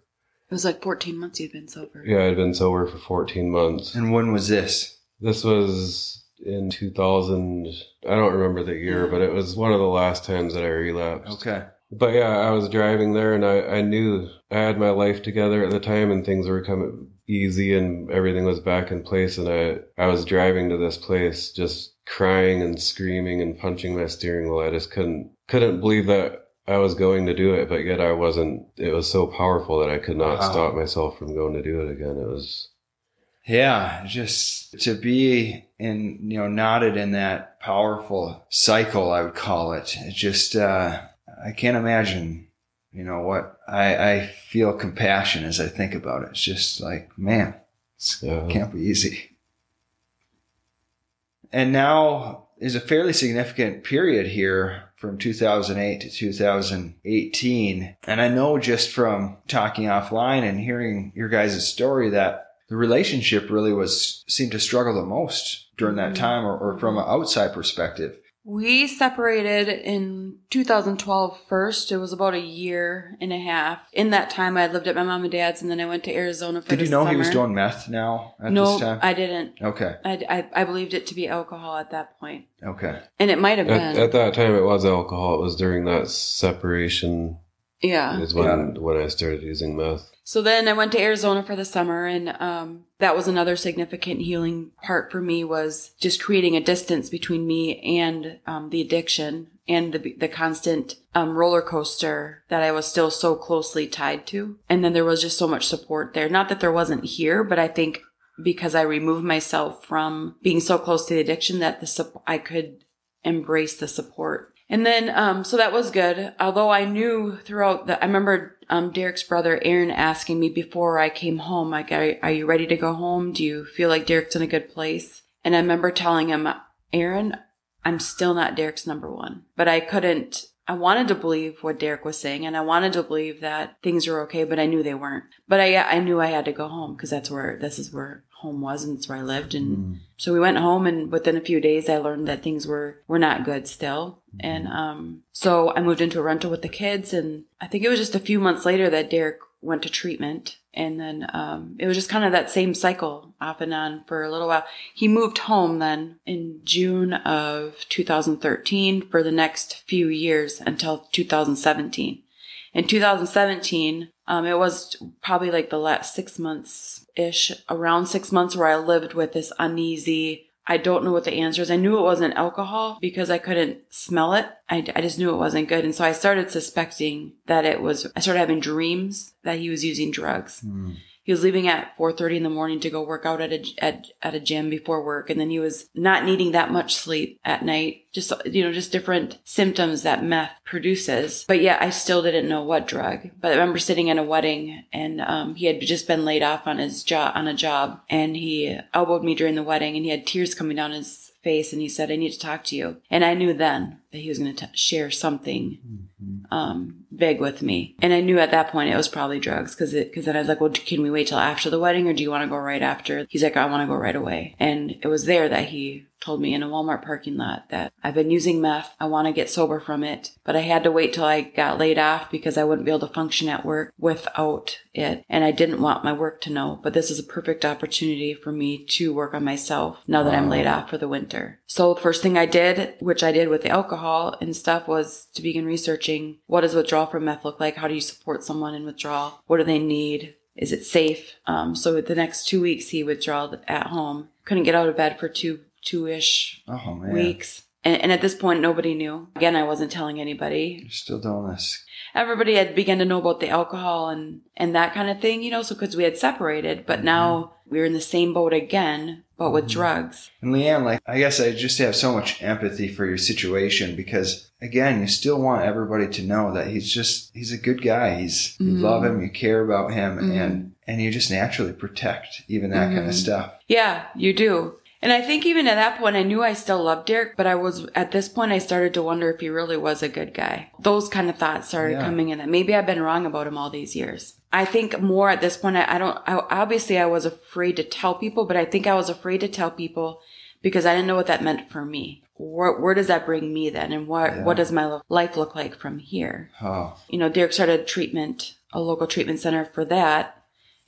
It was like 14 months you'd been sober. Yeah, I'd been sober for 14 months. And when was this? This was in 2000 i don't remember the year but it was one of the last times that i relapsed Okay. but yeah i was driving there and i, I knew i had my life together at the time and things were coming easy and everything was back in place and i i was driving to this place just crying and screaming and punching my steering wheel i just couldn't couldn't believe that I was going to do it, but yet I wasn't. It was so powerful that I could not Wow. stop myself from going to do it again. It was Yeah, just to be in, you know, knotted in that powerful cycle, I would call it. It just, uh, I can't imagine, you know, what I, I feel compassion as I think about it. It's just like, man, it yeah. can't be easy. And now is a fairly significant period here from 2008 to 2018. And I know just from talking offline and hearing your guys' story that the relationship really was seemed to struggle the most during that Mhm. time or, or from an outside perspective. We separated in 2012 first. It was about a year and a half. In that time, I lived at my mom and dad's, and then I went to Arizona for Did the you know he was doing meth now at no, this time? I didn't. okay. I, I, I believed it to be alcohol at that point. Okay. And it might have been. at that time, it was alcohol. It was during that separation yeah. is when when I started using meth. So then I went to Arizona for the summer and um, that was another significant healing part for me was just creating a distance between me and um, the addiction and the, the constant um, roller coaster that I was still so closely tied to. And then there was just so much support there. Not that there wasn't here, but I think because I removed myself from being so close to the addiction that the I could embrace the support. And then, um, so that was good. Although I knew throughout the, I remember, um, Derek's brother Aaron asking me before I came home, like, are, are you ready to go home? Do you feel like Derek's in a good place? And I remember telling him, Aaron, I'm still not Derek's number one, but I couldn't, I wanted to believe what Derek was saying and I wanted to believe that things were okay, but I knew they weren't. But I, I knew I had to go home because that's where, this is where home was and it's where I lived. And so we went home and within a few days I learned that things were, were not good still. And, um, so I moved into a rental with the kids and I think it was just a few months later that Derek went to treatment. And then, um, it was just kind of that same cycle off and on for a little while. He moved home then in June of 2013 for the next few years until 2017. In 2017, um, it was probably like the last six months ish, around six months where I lived with this uneasy. I don't know what the answer is. I knew it wasn't alcohol because I couldn't smell it. I, I just knew it wasn't good. And so I started suspecting that it was, I started having dreams that he was using drugs. Hmm. He was leaving at 4:30 in the morning to go work out at a at, at a gym before work, and then he was not needing that much sleep at night. Just you know, just different symptoms that meth produces. But yeah, I still didn't know what drug. But I remember sitting in a wedding, and um, he had just been laid off on his job on a job, and he elbowed me during the wedding, and he had tears coming down his face and he said, I need to talk to you. And I knew then that he was going to share something um, big with me. And I knew at that point it was probably drugs because because then I was like, well, can we wait till after the wedding or do you want to go right after? He's like, I want to go right away. And it was there that he told me in a Walmart parking lot that I've been using meth. I want to get sober from it, but I had to wait till I got laid off because I wouldn't be able to function at work without it. And I didn't want my work to know, but this is a perfect opportunity for me to work on myself now that I'm laid off for the winter. So the first thing I did, which I did with the alcohol and stuff was to begin researching what does withdrawal from meth look like? How do you support someone in withdrawal? What do they need? Is it safe? Um, so the next two weeks he withdrawed at home. Couldn't get out of bed for two two ish Oh weeks. And, and at this point, nobody knew. Again, I wasn't telling anybody. you're still doing this. Everybody had begun to know about the alcohol and, and that kind of thing, you know, so because we had separated, but mm-hmm. now we were in the same boat again, but with mm-hmm. drugs. And Leanne, like, I guess I just have so much empathy for your situation because, again, you still want everybody to know that he's just, he's a good guy. He's, you mm-hmm. love him, you care about him, and, and you just naturally protect even that kind of stuff. Yeah, you do. And I think even at that point, I knew I still loved Derek, but I was, at this point, I started to wonder if he really was a good guy. Those kind of thoughts started Yeah. coming in that maybe I've been wrong about him all these years. I think more at this point, I, I don't, I, obviously I was afraid to tell people, but I think I was afraid to tell people because I didn't know what that meant for me. Where, where does that bring me then? And what, Yeah. what does my life look like from here? Oh, you know, Derek started treatment, a local treatment center for that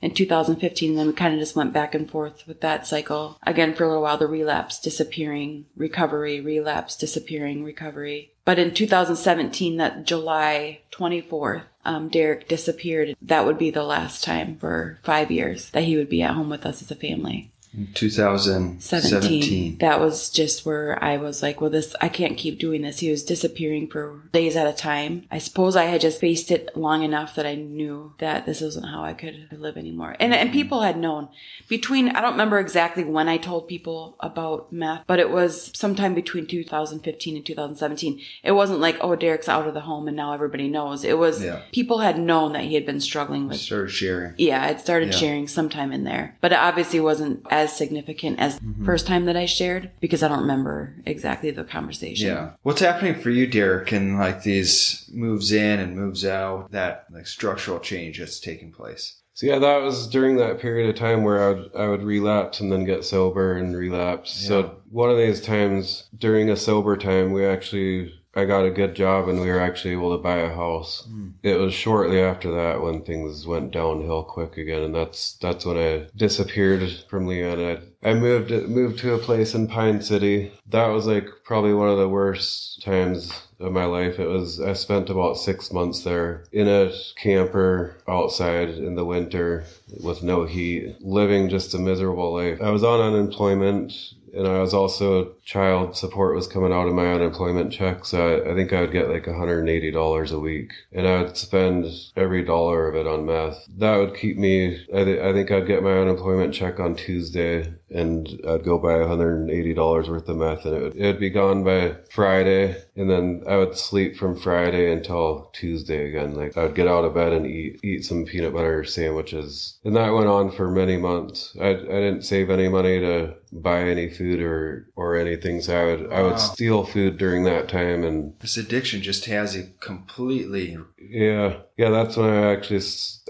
in 2015. And then we kind of just went back and forth with that cycle again for a little while. The relapse, disappearing, recovery, relapse, disappearing, recovery. But in 2017, that July 24th, um, Derek disappeared. That would be the last time for five years that he would be at home with us as a family. In 2017. 17. That was just where I was like, well, this, I can't keep doing this. He was disappearing for days at a time. I suppose I had just faced it long enough that I knew that this wasn't how I could live anymore. And, and mm-hmm. people had known between, I don't remember exactly when I told people about meth, but it was sometime between 2015 and 2017. It wasn't like, oh, Derek's out of the home and now everybody knows. It was, Yeah. people had known that he had been struggling with Started sharing. yeah, it started Yeah. sharing sometime in there, but it obviously wasn't as significant as Mm-hmm. the first time that I shared because I don't remember exactly the conversation. Yeah. What's happening for you, Derek, and like these moves in and moves out, that like structural change that's taking place? So yeah, that was during that period of time where I would I would relapse and then get sober and relapse. Yeah. So one of these times during a sober time, we actually I got a good job and we were actually able to buy a house. Hmm. It was shortly after that when things went downhill quick again, and that's that's when I disappeared from Leanne. I, I moved moved to a place in Pine City. That was like probably one of the worst times of my life. It was I spent about six months there in a camper outside in the winter with no heat, living just a miserable life. I was on unemployment and I was also child support was coming out of my unemployment check, so I, I think I would get like $180 a week, and I would spend every dollar of it on meth. That would keep me. I, th- I think I'd get my unemployment check on Tuesday, and I'd go buy $180 worth of meth, and it would, it would be gone by Friday, and then I would sleep from Friday until Tuesday again. Like I would get out of bed and eat eat some peanut butter sandwiches, and that went on for many months. I I didn't save any money to buy any food or or anything, so I would I would steal food during that time, and This addiction just has you completely. yeah, yeah, that's when I actually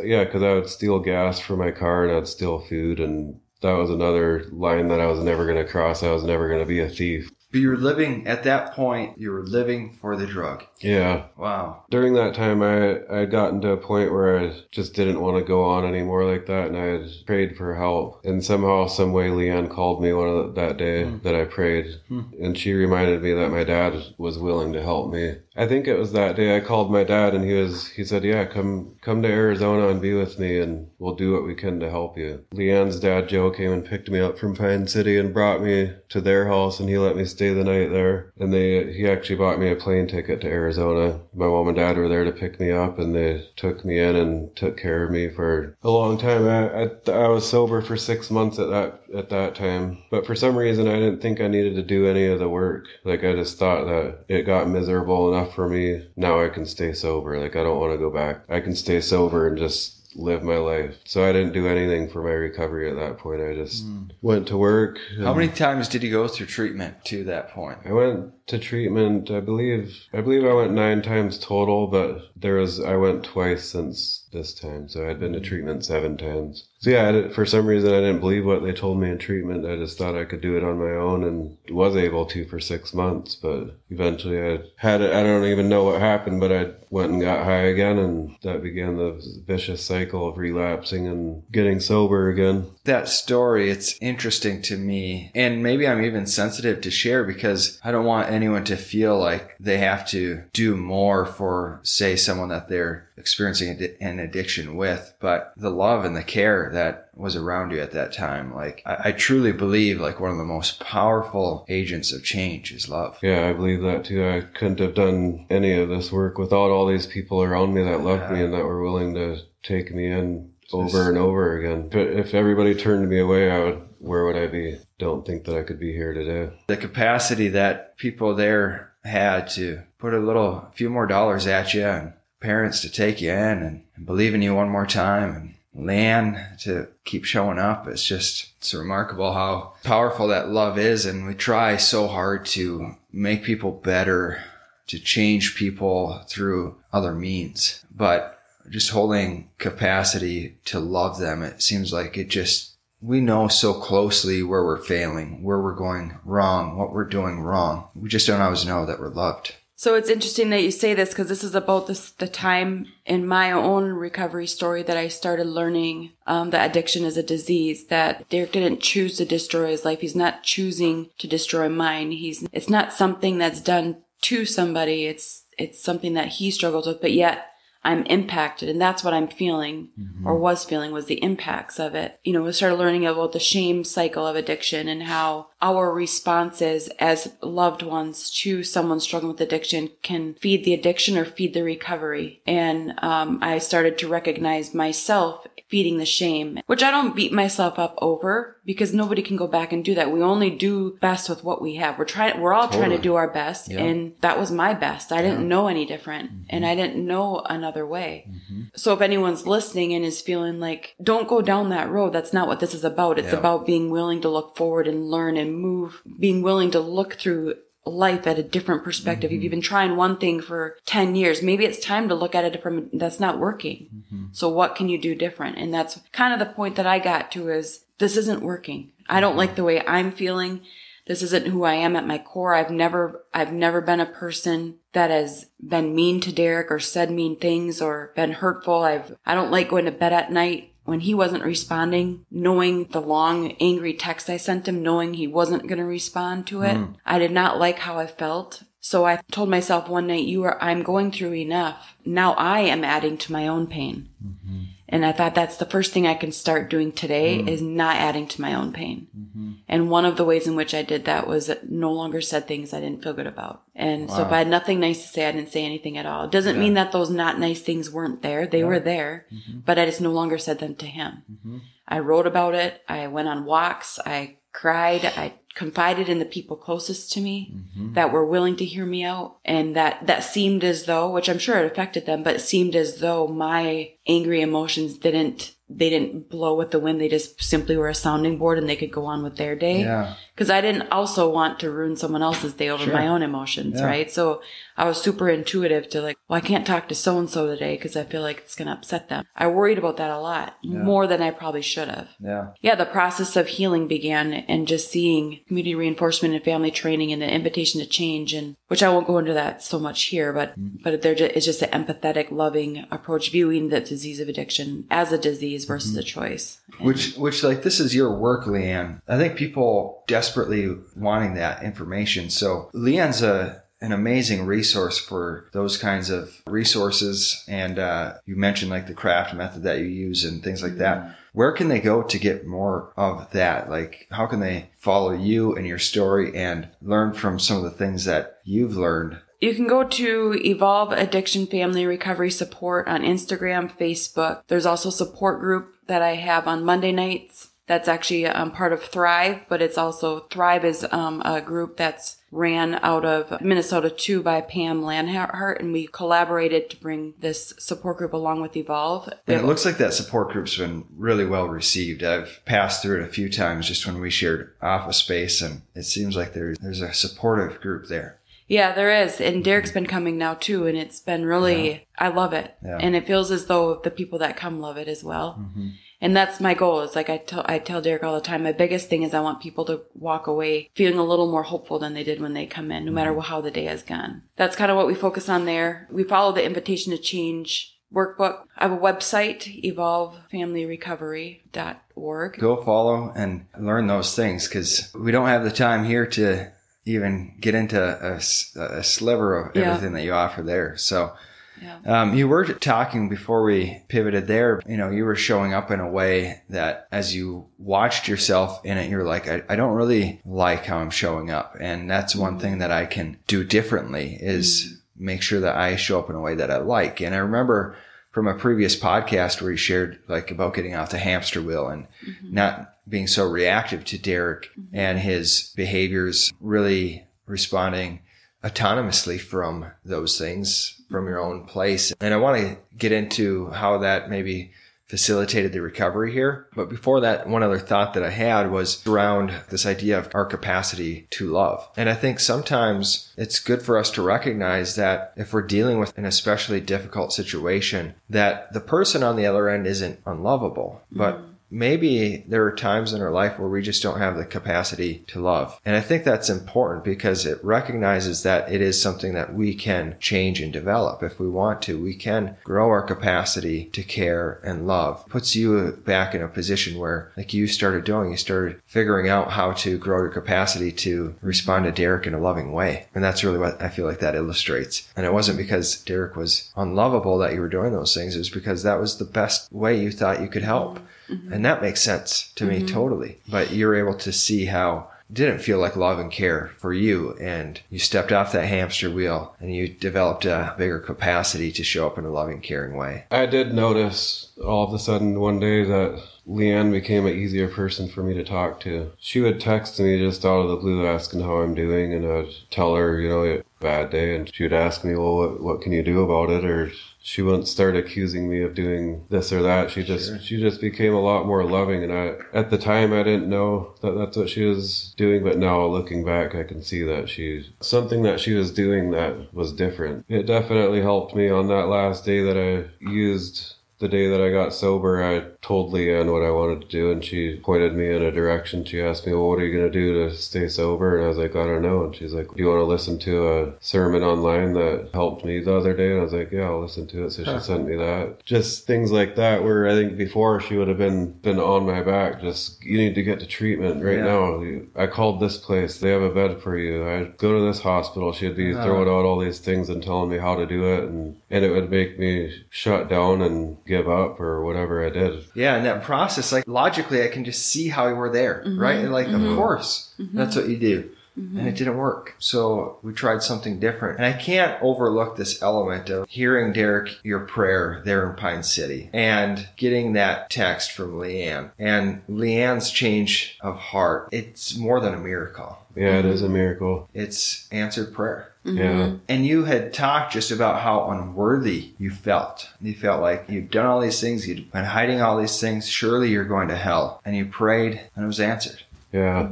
yeah, because I would steal gas for my car and I'd steal food, and that was another line that I was never gonna cross. I was never gonna be a thief. But you're living at that point. You were living for the drug. Yeah. Wow. during that time I I had gotten to a point where I just didn't want to go on anymore like that and I had prayed for help and somehow some way Leanne called me one of the, that day Hmm. that I prayed Hmm. and she reminded me that my dad was willing to help me. I think it was that day I called my dad and he was he said, "Yeah, come come to Arizona and be with me and we'll do what we can to help you." Leanne's dad Joe came and picked me up from Pine City and brought me to their house and he let me stay the night there. And they, he actually bought me a plane ticket to Arizona. My mom and dad were there to pick me up and they took me in and took care of me for a long time. I, I, I was sober for six months at that, at that time. But for some reason, I didn't think I needed to do any of the work. Like I just thought that it got miserable enough for me. Now I can stay sober. Like I don't want to go back. I can stay sober and just live my life. So I didn't do anything for my recovery at that point. I just mm. went to work. How many times did you go through treatment to that point? I went to treatment. I believe I believe I went nine times total, but there was I went twice since this time, so I'd been to treatment seven times. So yeah, for some reason I didn't believe what they told me in treatment. I just thought I could do it on my own, and was able to for six months. But eventually, I had it. I don't even know what happened, but I went and got high again, and that began the vicious cycle of relapsing and getting sober again. That story, it's interesting to me, and maybe I'm even sensitive to share because I don't want anyone to feel like they have to do more for, say, someone that they're experiencing an addiction with, but the love and the care that was around you at that time, like I, I, truly believe like one of the most powerful agents of change is love. Yeah, I believe that too. I couldn't have done any of this work without all these people around me that loved yeah. me and that were willing to take me in over and over again. But if everybody turned me away, I would, where would I be? Don't think that I could be here today. The capacity that people there had to put a little, a few more dollars at you and parents to take you in and, and believe in you one more time and Leanne to keep showing up. It's just, it's remarkable how powerful that love is. And we try so hard to make people better, to change people through other means. But just holding capacity to love them. It seems like it just, we know so closely where we're failing, where we're going wrong, what we're doing wrong. We just don't always know that we're loved. So it's interesting that you say this because this is about this, the time in my own recovery story that I started learning um, that addiction is a disease. That Derek didn't choose to destroy his life. He's not choosing to destroy mine. He's it's not something that's done to somebody. It's it's something that he struggles with. But yet I'm impacted. And that's what I'm feeling mm-hmm. or was feeling was the impacts of it. You know, we started learning about the shame cycle of addiction and how our responses as loved ones to someone struggling with addiction can feed the addiction or feed the recovery. And um, I started to recognize myself feeding the shame, which I don't beat myself up over because nobody can go back and do that. We only do best with what we have. We're trying, we're all totally. trying to do our best. Yeah. And that was my best. I didn't yeah. know any different mm-hmm. and I didn't know another way. Mm-hmm. So if anyone's listening and is feeling like, don't go down that road, that's not what this is about. It's yeah. about being willing to look forward and learn and move, being willing to look through life at a different perspective. Mm-hmm. If you've been trying one thing for 10 years, maybe it's time to look at it from that's not working. Mm-hmm. So what can you do different? And that's kind of the point that I got to is this isn't working. I don't like the way I'm feeling. This isn't who I am at my core. I've never, I've never been a person that has been mean to Derek or said mean things or been hurtful. I've, I don't like going to bed at night when he wasn't responding, knowing the long, angry text I sent him, knowing he wasn't going to respond to it. Mm. I did not like how I felt. So I told myself one night, you are, I'm going through enough. Now I am adding to my own pain. Mm-hmm. And I thought that's the first thing I can start doing today mm. is not adding to my own pain. Mm-hmm. And one of the ways in which I did that was that no longer said things I didn't feel good about. And wow. so if I had nothing nice to say, I didn't say anything at all. It doesn't yeah. mean that those not nice things weren't there. They yeah. were there, mm-hmm. but I just no longer said them to him. Mm-hmm. I wrote about it. I went on walks. I cried. I confided in the people closest to me mm-hmm. that were willing to hear me out and that that seemed as though which i'm sure it affected them but it seemed as though my angry emotions didn't they didn't blow with the wind. They just simply were a sounding board and they could go on with their day. Yeah. Cause I didn't also want to ruin someone else's day over sure. my own emotions, yeah. right? So I was super intuitive to like, well, I can't talk to so and so today because I feel like it's going to upset them. I worried about that a lot yeah. more than I probably should have. Yeah. Yeah. The process of healing began and just seeing community reinforcement and family training and the invitation to change and which I won't go into that so much here, but, mm. but there is just an empathetic, loving approach, viewing the disease of addiction as a disease versus mm-hmm. a choice. And which, which like, this is your work, Leanne. I think people desperately wanting that information. So Leanne's a, an amazing resource for those kinds of resources. And uh, you mentioned like the CRAFT method that you use and things like that. Where can they go to get more of that? Like, how can they follow you and your story and learn from some of the things that you've learned? You can go to Evolve Addiction Family Recovery Support on Instagram, Facebook. There's also a support group that I have on Monday nights. That's actually um, part of Thrive, but it's also Thrive is um, a group that's ran out of Minnesota too by Pam Lanhart, and we collaborated to bring this support group along with Evolve. And it looks like that support group's been really well received. I've passed through it a few times just when we shared office space, and it seems like there's there's a supportive group there. Yeah, there is. And Derek's been coming now too, and it's been really, yeah. I love it. Yeah. And it feels as though the people that come love it as well. Mm-hmm. And that's my goal. Is like I tell, I tell Derek all the time, my biggest thing is I want people to walk away feeling a little more hopeful than they did when they come in, no matter mm-hmm. how the day has gone. That's kind of what we focus on there. We follow the invitation to change workbook. I have a website, evolvefamilyrecovery.org. Go follow and learn those things because we don't have the time here to even get into a, a sliver of everything yeah. that you offer there. So, yeah. Um, you were talking before we pivoted there, you know, you were showing up in a way that as you watched yourself in it, you're like, I, I don't really like how I'm showing up. And that's one mm-hmm. thing that I can do differently is mm-hmm. make sure that I show up in a way that I like. And I remember from a previous podcast where you shared like about getting off the hamster wheel and mm-hmm. not being so reactive to Derek mm-hmm. and his behaviors, really responding autonomously from those things from your own place. And I want to get into how that maybe facilitated the recovery here. But before that, one other thought that I had was around this idea of our capacity to love. And I think sometimes it's good for us to recognize that if we're dealing with an especially difficult situation, that the person on the other end isn't unlovable, but mm-hmm maybe there are times in our life where we just don't have the capacity to love. And I think that's important because it recognizes that it is something that we can change and develop. If we want to, we can grow our capacity to care and love. It puts you back in a position where, like you started doing, you started figuring out how to grow your capacity to respond to Derek in a loving way. And that's really what I feel like that illustrates. And it wasn't because Derek was unlovable that you were doing those things. It was because that was the best way you thought you could help. Mm-hmm. And that makes sense to mm-hmm. me totally. But you're able to see how it didn't feel like love and care for you. And you stepped off that hamster wheel and you developed a bigger capacity to show up in a loving, caring way. I did notice all of a sudden one day that Leanne became an easier person for me to talk to. She would text me just out of the blue asking how I'm doing, and I'd tell her, you know, a bad day, and she would ask me, well, what, what can you do about it? Or she wouldn't start accusing me of doing this or that. She just sure. she just became a lot more loving, and I at the time I didn't know that that's what she was doing, but now looking back, I can see that she's something that she was doing that was different. It definitely helped me on that last day that I used the day that I got sober, I told Leanne what I wanted to do, and she pointed me in a direction. She asked me, "Well, what are you going to do to stay sober?" And I was like, "I don't know." And she's like, "Do you want to listen to a sermon online that helped me the other day?" And I was like, "Yeah, I'll listen to it." So she sent me that. Just things like that, where I think before she would have been been on my back. Just you need to get to treatment right yeah. now. I called this place; they have a bed for you. I go to this hospital. She'd be uh-huh. throwing out all these things and telling me how to do it, and and it would make me shut down and give up or whatever I did. Yeah, and that process, like logically, I can just see how we were there, mm-hmm. right? like, mm-hmm. of course, mm-hmm. that's what you do. Mm-hmm. And it didn't work. So we tried something different. And I can't overlook this element of hearing Derek, your prayer there in Pine City and getting that text from Leanne and Leanne's change of heart. It's more than a miracle. Yeah, it is a miracle. It's answered prayer. Mm-hmm. Yeah. And you had talked just about how unworthy you felt. You felt like you've done all these things, you'd been hiding all these things. Surely you're going to hell. And you prayed and it was answered. Yeah.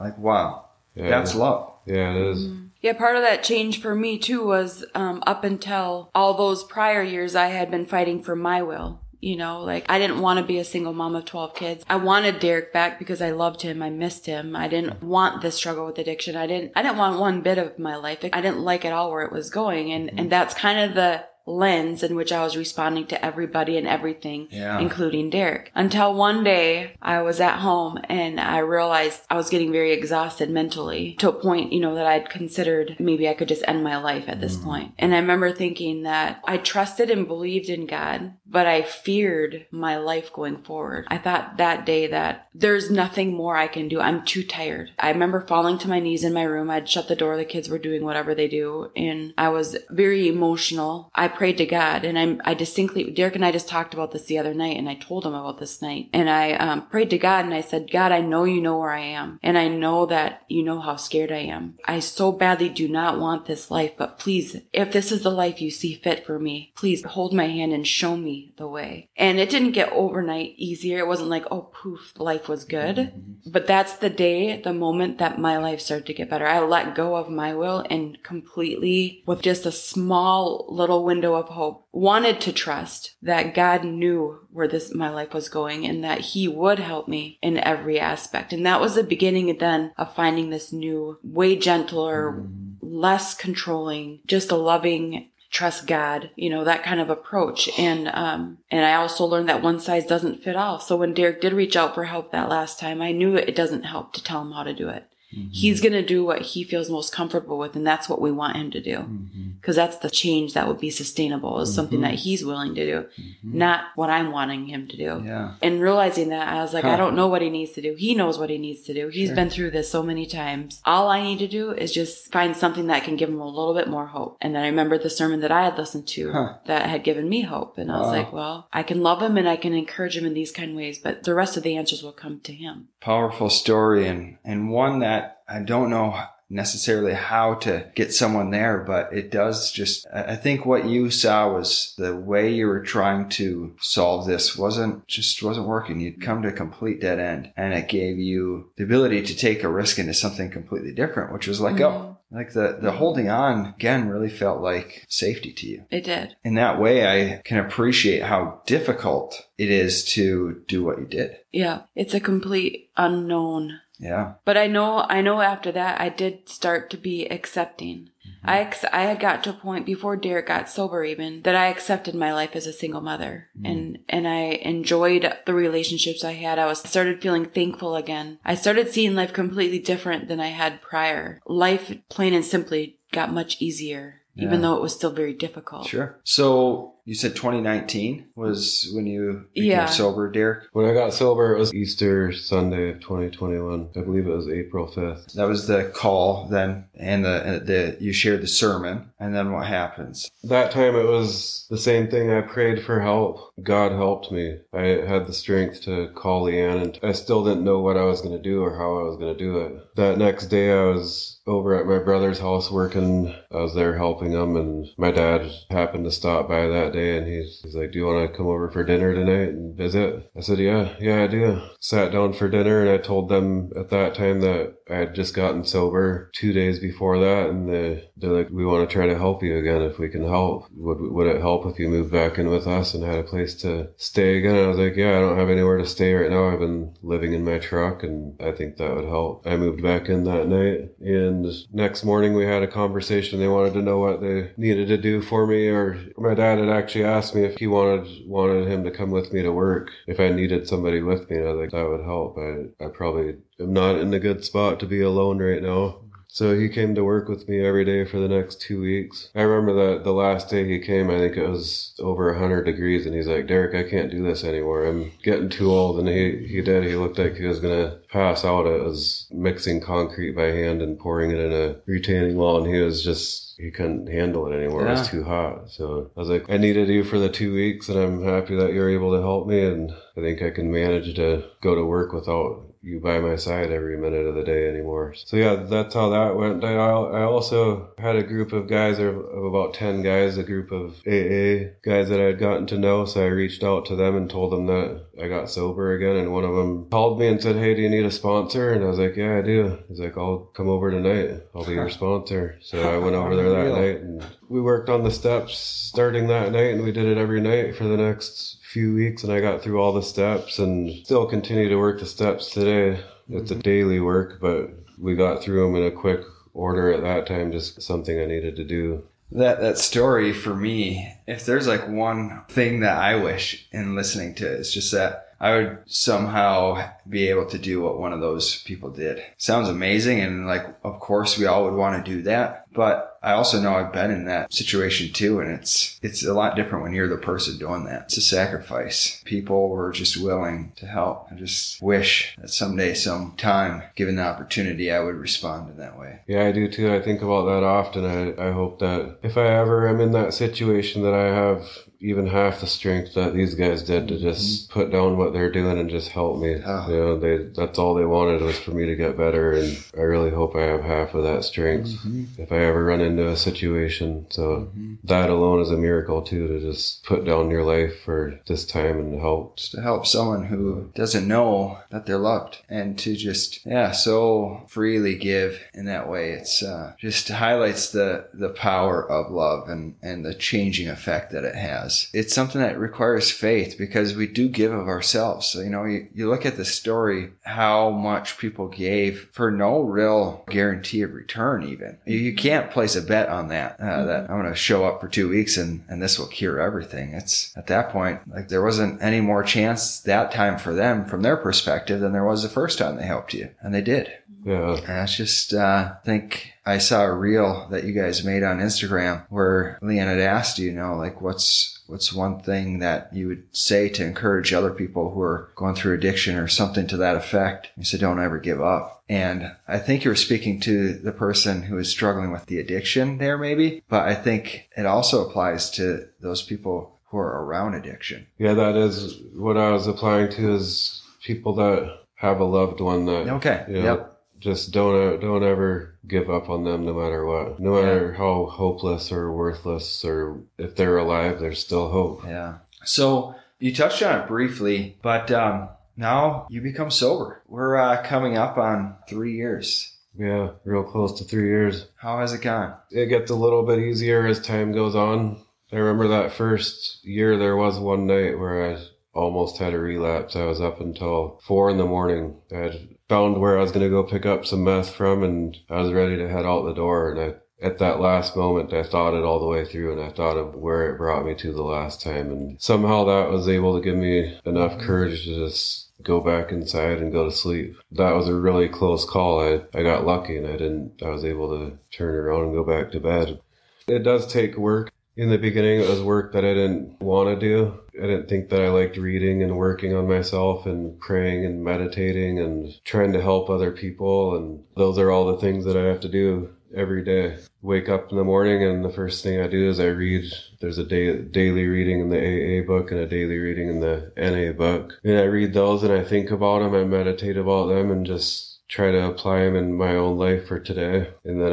Like, wow. Yeah. That's love. Yeah, it is. Mm-hmm. Yeah, part of that change for me too was um, up until all those prior years, I had been fighting for my will. You know, like I didn't want to be a single mom of 12 kids. I wanted Derek back because I loved him. I missed him. I didn't want this struggle with addiction. I didn't, I didn't want one bit of my life. I didn't like at all where it was going. And, and that's kind of the, lens in which I was responding to everybody and everything, Yeah. including Derek. Until one day I was at home and I realized I was getting very exhausted mentally to a point, you know, that I'd considered maybe I could just end my life at this mm. point. And I remember thinking that I trusted and believed in God, but I feared my life going forward. I thought that day that there's nothing more I can do. I'm too tired. I remember falling to my knees in my room. I'd shut the door. The kids were doing whatever they do. And I was very emotional. I prayed to God and I, I distinctly, Derek and I just talked about this the other night and I told him about this night. And I um, prayed to God and I said, God, I know you know where I am. And I know that you know how scared I am. I so badly do not want this life, but please, if this is the life you see fit for me, please hold my hand and show me the way. And it didn't get overnight easier. It wasn't like, oh, poof, life was good. But that's the day, the moment that my life started to get better. I let go of my will and completely, with just a small little window of hope, wanted to trust that God knew where this, my life was going and that he would help me in every aspect. And that was the beginning then of finding this new, way gentler, less controlling, just a loving, trust God, you know, that kind of approach. And, um, and I also learned that one size doesn't fit all. So when Derek did reach out for help that last time, I knew it doesn't help to tell him how to do it. He's mm-hmm. going to do what he feels most comfortable with, and that's what we want him to do. Mm-hmm. Because that's the change that would be sustainable, is something that mm-hmm. he's willing to do, not what I'm wanting him to do. Yeah. And realizing that, I was like, Huh. I don't know what he needs to do. He knows what he needs to do. He's Sure. been through this so many times. All I need to do is just find something that can give him a little bit more hope. And then I remembered the sermon that I had listened to Huh. that had given me hope. And I was Wow. like, well, I can love him and I can encourage him in these kind of ways, but the rest of the answers will come to him. Powerful story and, and one that I don't know necessarily how to get someone there, but it does just, I think what you saw was the way you were trying to solve this wasn't, just wasn't working. You'd come to a complete dead end and it gave you the ability to take a risk into something completely different, which was let oh, Like the, the holding on again really felt like safety to you. It did. In that way, I can appreciate how difficult it is to do what you did. Yeah. It's a complete unknown Yeah. But I know, I know after that, I did start to be accepting. Mm-hmm. I ex- I had got to a point before Derek got sober even that I accepted my life as a single mother mm-hmm. and and I enjoyed the relationships I had. I was started feeling thankful again. I started seeing life completely different than I had prior. Life plain and simply got much easier even though it was still very difficult. Sure. So you said 2019 was when you became Yeah. sober, Derek. When I got sober, it was Easter Sunday of 2021. I believe it was April 5th. That was the call then, and the uh, the you shared the sermon, and then what happens? That time it was the same thing. I prayed for help. God helped me. I had the strength to call Leanne, and I still didn't know what I was going to do or how I was going to do it. That next day, I was over at my brother's house working. I was there helping him, and my dad happened to stop by that day, and he's, he's like, "Do you want to come over for dinner tonight and visit?" I said, "Yeah, yeah, I do." Sat down for dinner, and I told them at that time that I had just gotten sober two days before that, and they they're like, "We want to try to help you again if we can help. Would would it help if you moved back in with us and had a place to stay again?" And I was like, "Yeah, I don't have anywhere to stay right now. I've been living in my truck, and I think that would help." I moved back in that night, and next morning we had a conversation. They wanted to know what they needed to do for me, or my dad had actually asked me if he wanted wanted him to come with me to work if I needed somebody with me. And I was like, that would help. I I probably am not in a good spot to be alone right now. So he came to work with me every day for the next two weeks. I remember that the last day he came, I think it was over 100 degrees, and he's like, Derek, I can't do this anymore. I'm getting too old. And he, he did. He looked like he was going to pass out. It was mixing concrete by hand and pouring it in a retaining wall, and he was just he couldn't handle it anymore. It was too hot. So I was like, I needed you for the two weeks, and I'm happy that you're able to help me. And I think I can manage to go to work without you by my side every minute of the day anymore. So yeah, that's how that went. I, I also had a group of guys of, of about 10 guys, a group of AA guys that I had gotten to know. So I reached out to them and told them that I got sober again. And one of them called me and said, Hey, do you need a sponsor? And I was like, Yeah, I do. He's like, I'll come over tonight. I'll be your *laughs* sponsor. So I went over there that night and we worked on the steps starting that night and we did it every night for the next few weeks and I got through all the steps and still continue to work the steps today. It's a mm-hmm. daily work, but we got through them in a quick order at that time, just something I needed to do. that that story for me, if there's like one thing that I wish in listening to it, it's just that I would somehow be able to do what one of those people did. Sounds amazing. And like, of course we all would want to do that. But I also know I've been in that situation too. And it's, it's a lot different when you're the person doing that. It's a sacrifice. People were just willing to help. I just wish that someday, sometime, given the opportunity, I would respond in that way. Yeah, I do too. I think about that often. I, I hope that if I ever am in that situation that I have even half the strength that these guys did to just mm-hmm. put down what they're doing and just help me. Oh. You know, they that's all they wanted was for me to get better, and I really hope I have half of that strength mm-hmm. if I ever run into a situation. So mm-hmm. that alone is a miracle too to just put down your life for this time and help. Just to help someone who doesn't know that they're loved, and to just yeah so freely give in that way. It's uh, just highlights the the power of love and and the changing effect that it has It's something that requires faith because we do give of ourselves. So, you know, you, you look at the story, how much people gave for no real guarantee of return, even. You, you can't place a bet on that, uh, mm-hmm. that I'm going to show up for two weeks and, and this will cure everything. It's at that point, like there wasn't any more chance that time for them from their perspective than there was the first time they helped you. And they did. Yeah. And that's just, uh, I think I saw a reel that you guys made on Instagram where Leanne had asked you, you know, like what's, what's one thing that you would say to encourage other people who are going through addiction or something to that effect? You said, don't ever give up. And I think you were speaking to the person who is struggling with the addiction there, maybe, but I think it also applies to those people who are around addiction. Yeah, that is what I was applying to is people that have a loved one that, okay. You know, yep just don't don't ever give up on them no matter what. No matter yeah. how hopeless or worthless or if they're alive there's still hope. Yeah. So you touched on it briefly but um, now you become sober. We're uh, coming up on three years. Yeah real close to three years. How has it gone? It gets a little bit easier as time goes on. I remember that first year there was one night where i almost had a relapse. I was up until four in the morning. I had found where I was going to go pick up some meth from and I was ready to head out the door. And I, at that last moment, I thought it all the way through and I thought of where it brought me to the last time. And somehow that was able to give me enough courage to just go back inside and go to sleep. That was a really close call. I, I got lucky and I didn't, I was able to turn around and go back to bed. It does take work in the beginning, it was work that I didn't want to do. I didn't think that I liked reading and working on myself and praying and meditating and trying to help other people. And those are all the things that I have to do every day. Wake up in the morning and the first thing I do is I read. There's a day, daily reading in the AA book and a daily reading in the NA book. And I read those and I think about them. I meditate about them and just try to apply them in my own life for today. And then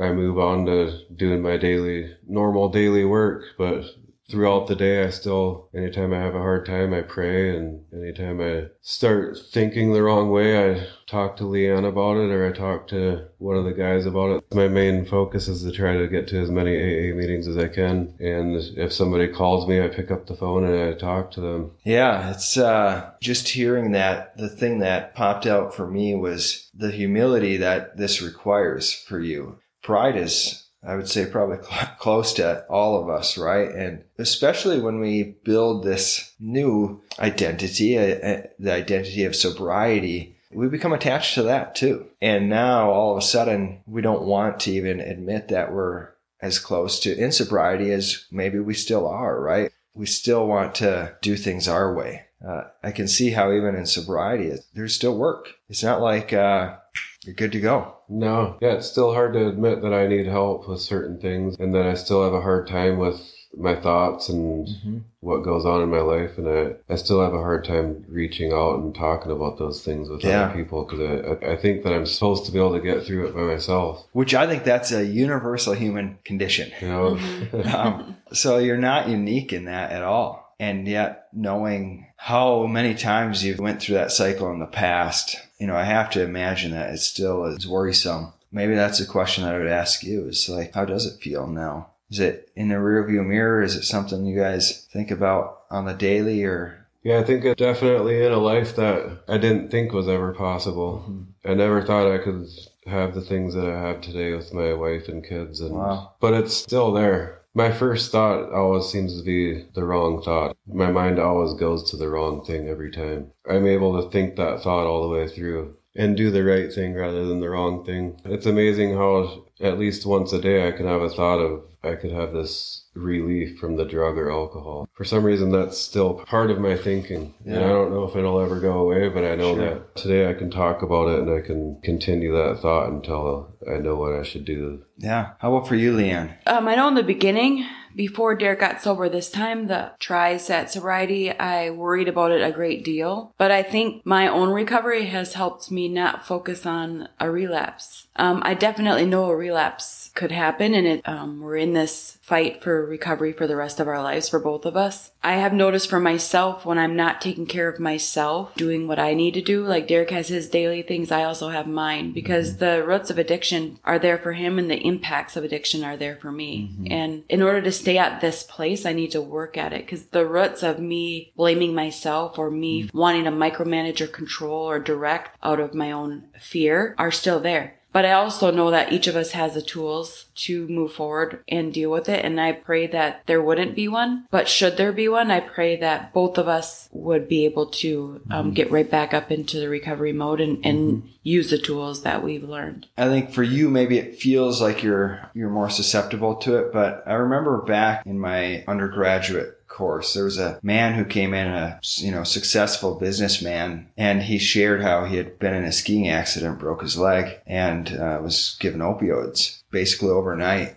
I, I move on to doing my daily, normal daily work. But throughout the day, I still, anytime I have a hard time, I pray. And anytime I start thinking the wrong way, I talk to Leanne about it or I talk to one of the guys about it. My main focus is to try to get to as many AA meetings as I can. And if somebody calls me, I pick up the phone and I talk to them. Yeah, it's uh, just hearing that. The thing that popped out for me was the humility that this requires for you. Pride is I would say probably *laughs* cl- close to all of us, right? And especially when we build this new identity, uh, uh, the identity of sobriety, we become attached to that too. And now all of a sudden, we don't want to even admit that we're as close to insobriety as maybe we still are, right? We still want to do things our way. Uh, I can see how even in sobriety, there's still work. It's not like, uh, you're good to go. No. Yeah, it's still hard to admit that I need help with certain things and that I still have a hard time with my thoughts and mm-hmm. what goes on in my life. And I, I still have a hard time reaching out and talking about those things with yeah. other people because I, I think that I'm supposed to be able to get through it by myself. Which I think that's a universal human condition. You know? Mm-hmm. *laughs* um, so you're not unique in that at all. And yet knowing how many times you've went through that cycle in the past, you know, I have to imagine that it still is worrisome. Maybe that's a question that I would ask you is like, how does it feel now? Is it in the rearview mirror? Is it something you guys think about on the daily or Yeah, I think it definitely in a life that I didn't think was ever possible. Hmm. I never thought I could have the things that I have today with my wife and kids and Wow. but it's still there. My first thought always seems to be the wrong thought. My mind always goes to the wrong thing every time. I'm able to think that thought all the way through and do the right thing rather than the wrong thing. It's amazing how at least once a day I can have a thought of I could have this relief from the drug or alcohol. For some reason that's still part of my thinking. And I don't know if it'll ever go away, but I know Sure. that today I can talk about it and I can continue that thought until I know what I should do Yeah. How about for you, Leanne? Um, I know in the beginning, before Derek got sober this time, the tries at sobriety, I worried about it a great deal. But I think my own recovery has helped me not focus on a relapse. Um, I definitely know a relapse could happen, and it um, we're in this fight for recovery for the rest of our lives for both of us. I have noticed for myself when I'm not taking care of myself, doing what I need to do, like Derek has his daily things, I also have mine because mm-hmm. the roots of addiction are there for him and the impacts of addiction are there for me. Mm-hmm. And in order to stay at this place, I need to work at it because the roots of me blaming myself or me mm-hmm. wanting to micromanage or control or direct out of my own fear are still there. But I also know that each of us has the tools to move forward and deal with it. And I pray that there wouldn't be one. But should there be one, I pray that both of us would be able to um, get right back up into the recovery mode and, and use the tools that we've learned. I think for you, maybe it feels like you're you're more susceptible to it. But I remember back in my undergraduate course, there was a man who came in, a you know successful businessman, and he shared how he had been in a skiing accident, broke his leg, and uh, was given opioids basically overnight.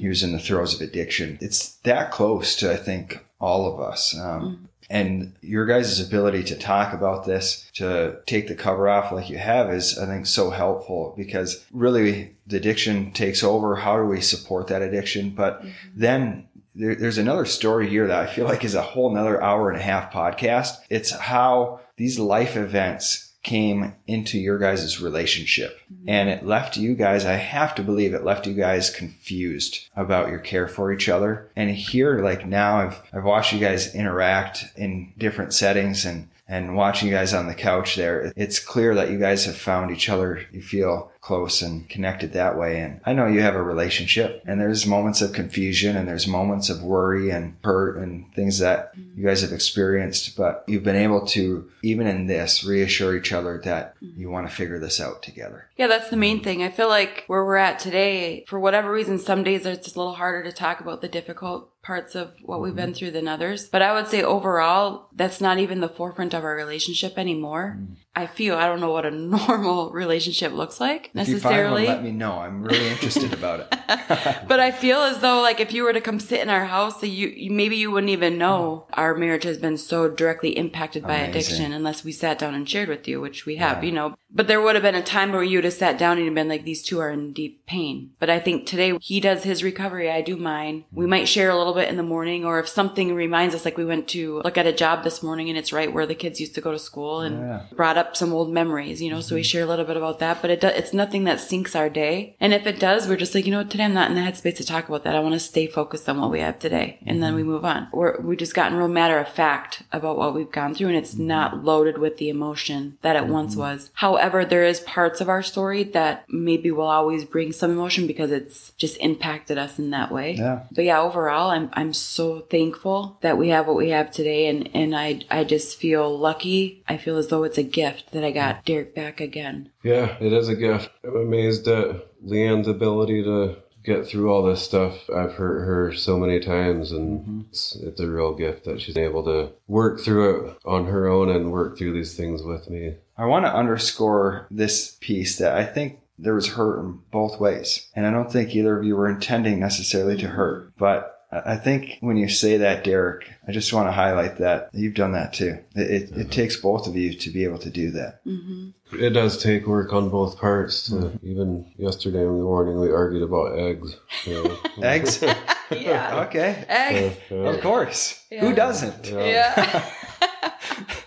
He was in the throes of addiction. It's that close to I think all of us. Um, And your guys' ability to talk about this, to take the cover off like you have, is I think so helpful because really the addiction takes over. How do we support that addiction? But then there, there's another story here that I feel like is a whole another hour and a half podcast. It's how these life events came into your guys' relationship mm-hmm. and it left you guys, I have to believe it left you guys confused about your care for each other. And here, like now I've, I've watched you guys interact in different settings and, and watching you guys on the couch there, it's clear that you guys have found each other. You feel close and connected that way. And I know you have a relationship and there's moments of confusion and there's moments of worry and hurt and things that you guys have experienced, but you've been able to, even in this, reassure each other that mm-hmm. you want to figure this out together. Yeah, that's the main thing. I feel like where we're at today, for whatever reason, some days it's a little harder to talk about the difficult parts of what we've been mm-hmm. through than others. But I would say overall, that's not even the forefront of our relationship anymore. Mm-hmm. I feel, I don't know what a *laughs* normal relationship looks like If you find necessarily. one, let me know. I'm really interested *laughs* about it. *laughs* but I feel as though like if you were to come sit in our house, you, you maybe you wouldn't even know mm-hmm. our marriage has been so directly impacted by addiction unless we sat down and shared with you, which we have, you know. But there would have been a time where you would have sat down and been like, these two are in deep pain. But I think today he does his recovery, I do mine. We might share a little bit in the morning, or if something reminds us, like we went to look at a job this morning and it's right where the kids used to go to school and Yeah. brought up some old memories, you know. So we mm-hmm. share a little bit about that, but it do, it's nothing that sinks our day. And if it does, we're just like, you know what, today I'm not in the headspace to talk about that. I want to stay focused on what we have today, and then mm-hmm. we move on. We're we just gotten real matter of fact about what we've gone through, and it's mm-hmm. not loaded with the emotion that it once was. However, there is parts of our story that maybe will always bring some emotion because it's just impacted us in that way. Yeah. But yeah, overall, I'm I'm so thankful that we have what we have today, and and I I just feel lucky. I feel as though it's a gift that I got Derek back again. Yeah, it is a gift. I'm amazed at Leanne's ability to get through all this stuff. I've heard her so many times, and mm-hmm. it's, it's a real gift that she's able to work through it on her own and work through these things with me. I want to underscore this piece that I think there was hurt in both ways. And I don't think either of you were intending necessarily to hurt. But I I think when you say that, Derek, I just want to highlight that you've done that too. It, it, it takes both of you to be able to do that. Mm-hmm. It does take work on both parts. To, mm-hmm. even yesterday in the morning, we argued about eggs. you *laughs* know. Eggs? *laughs* Yeah. okay. Eggs. Yeah. Of course. Yeah. Who doesn't? Yeah. *laughs*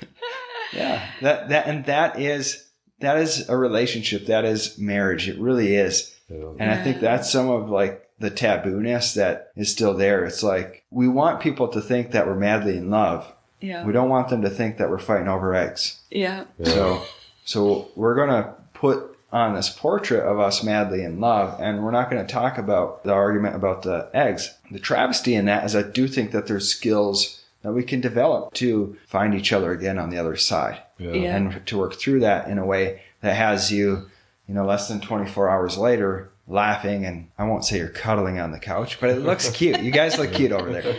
Yeah. That that and that is that is a relationship. That is marriage. It really is. Yeah. And I think that's some of like the tabooness that is still there. It's like we want people to think that we're madly in love, Yeah. We don't want them to think that we're fighting over eggs. Yeah. Yeah. So, so we're gonna put on this portrait of us madly in love, and we're not going to talk about the argument about the eggs. The travesty in that is I do think that there's skills that we can develop to find each other again on the other side, yeah. Yeah. and to work through that in a way that has you, you know, less than 24 hours later. Laughing and I won't say you're cuddling on the couch, but it looks cute. You guys look cute over there.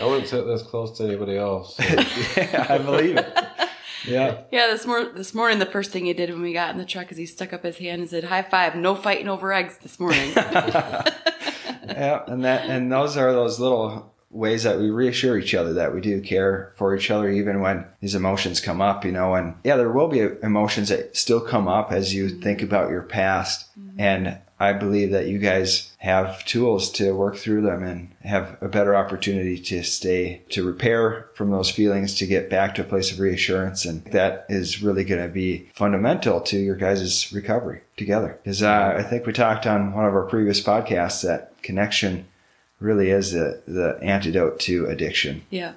I wouldn't sit this close to anybody else. so- *laughs* yeah, I believe it. Yeah. Yeah, this mor- this morning the first thing he did when we got in the truck is he stuck up his hand and said, "High five! No fighting over eggs this morning." *laughs* yeah, and that and those are those little ways that we reassure each other that we do care for each other even when these emotions come up, you know, and yeah, there will be emotions that still come up as you think about your past and I believe that you guys have tools to work through them and have a better opportunity to stay, to repair from those feelings, to get back to a place of reassurance. And that is really going to be fundamental to your guys' recovery together. Because uh, I think we talked on one of our previous podcasts that connection really is the, the antidote to addiction. yeah.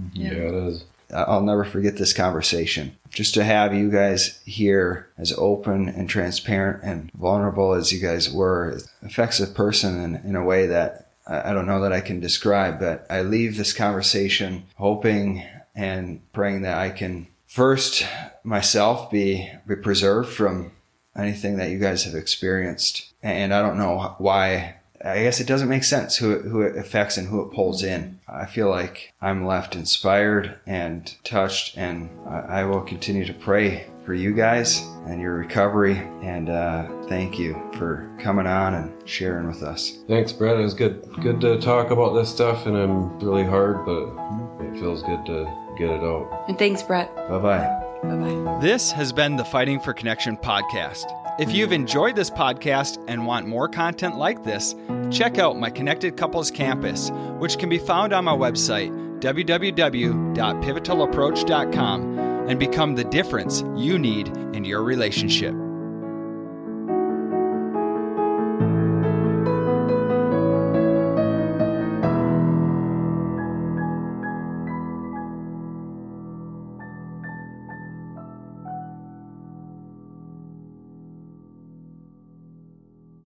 Mm-hmm. yeah, it is. I'll never forget this conversation. Just to have you guys here as open and transparent and vulnerable as you guys were it affects a person in, in a way that I I don't know that I can describe, but I leave this conversation hoping and praying that I can first myself be, be preserved from anything that you guys have experienced. And I don't know why. I guess it doesn't make sense who it, who it affects and who it pulls in. I feel like I'm left inspired and touched, and I, I will continue to pray for you guys and your recovery. And uh, thank you for coming on and sharing with us. Thanks, Brett. It was good good to talk about this stuff, and I'm really hard, but it feels good to get it out. And thanks, Brett. Bye bye. Bye bye. This has been the Fighting for Connection podcast. If you've enjoyed this podcast and want more content like this, check out my Connected Couples Campus, which can be found on my website, www.pivotalapproach.com, and become the difference you need in your relationship.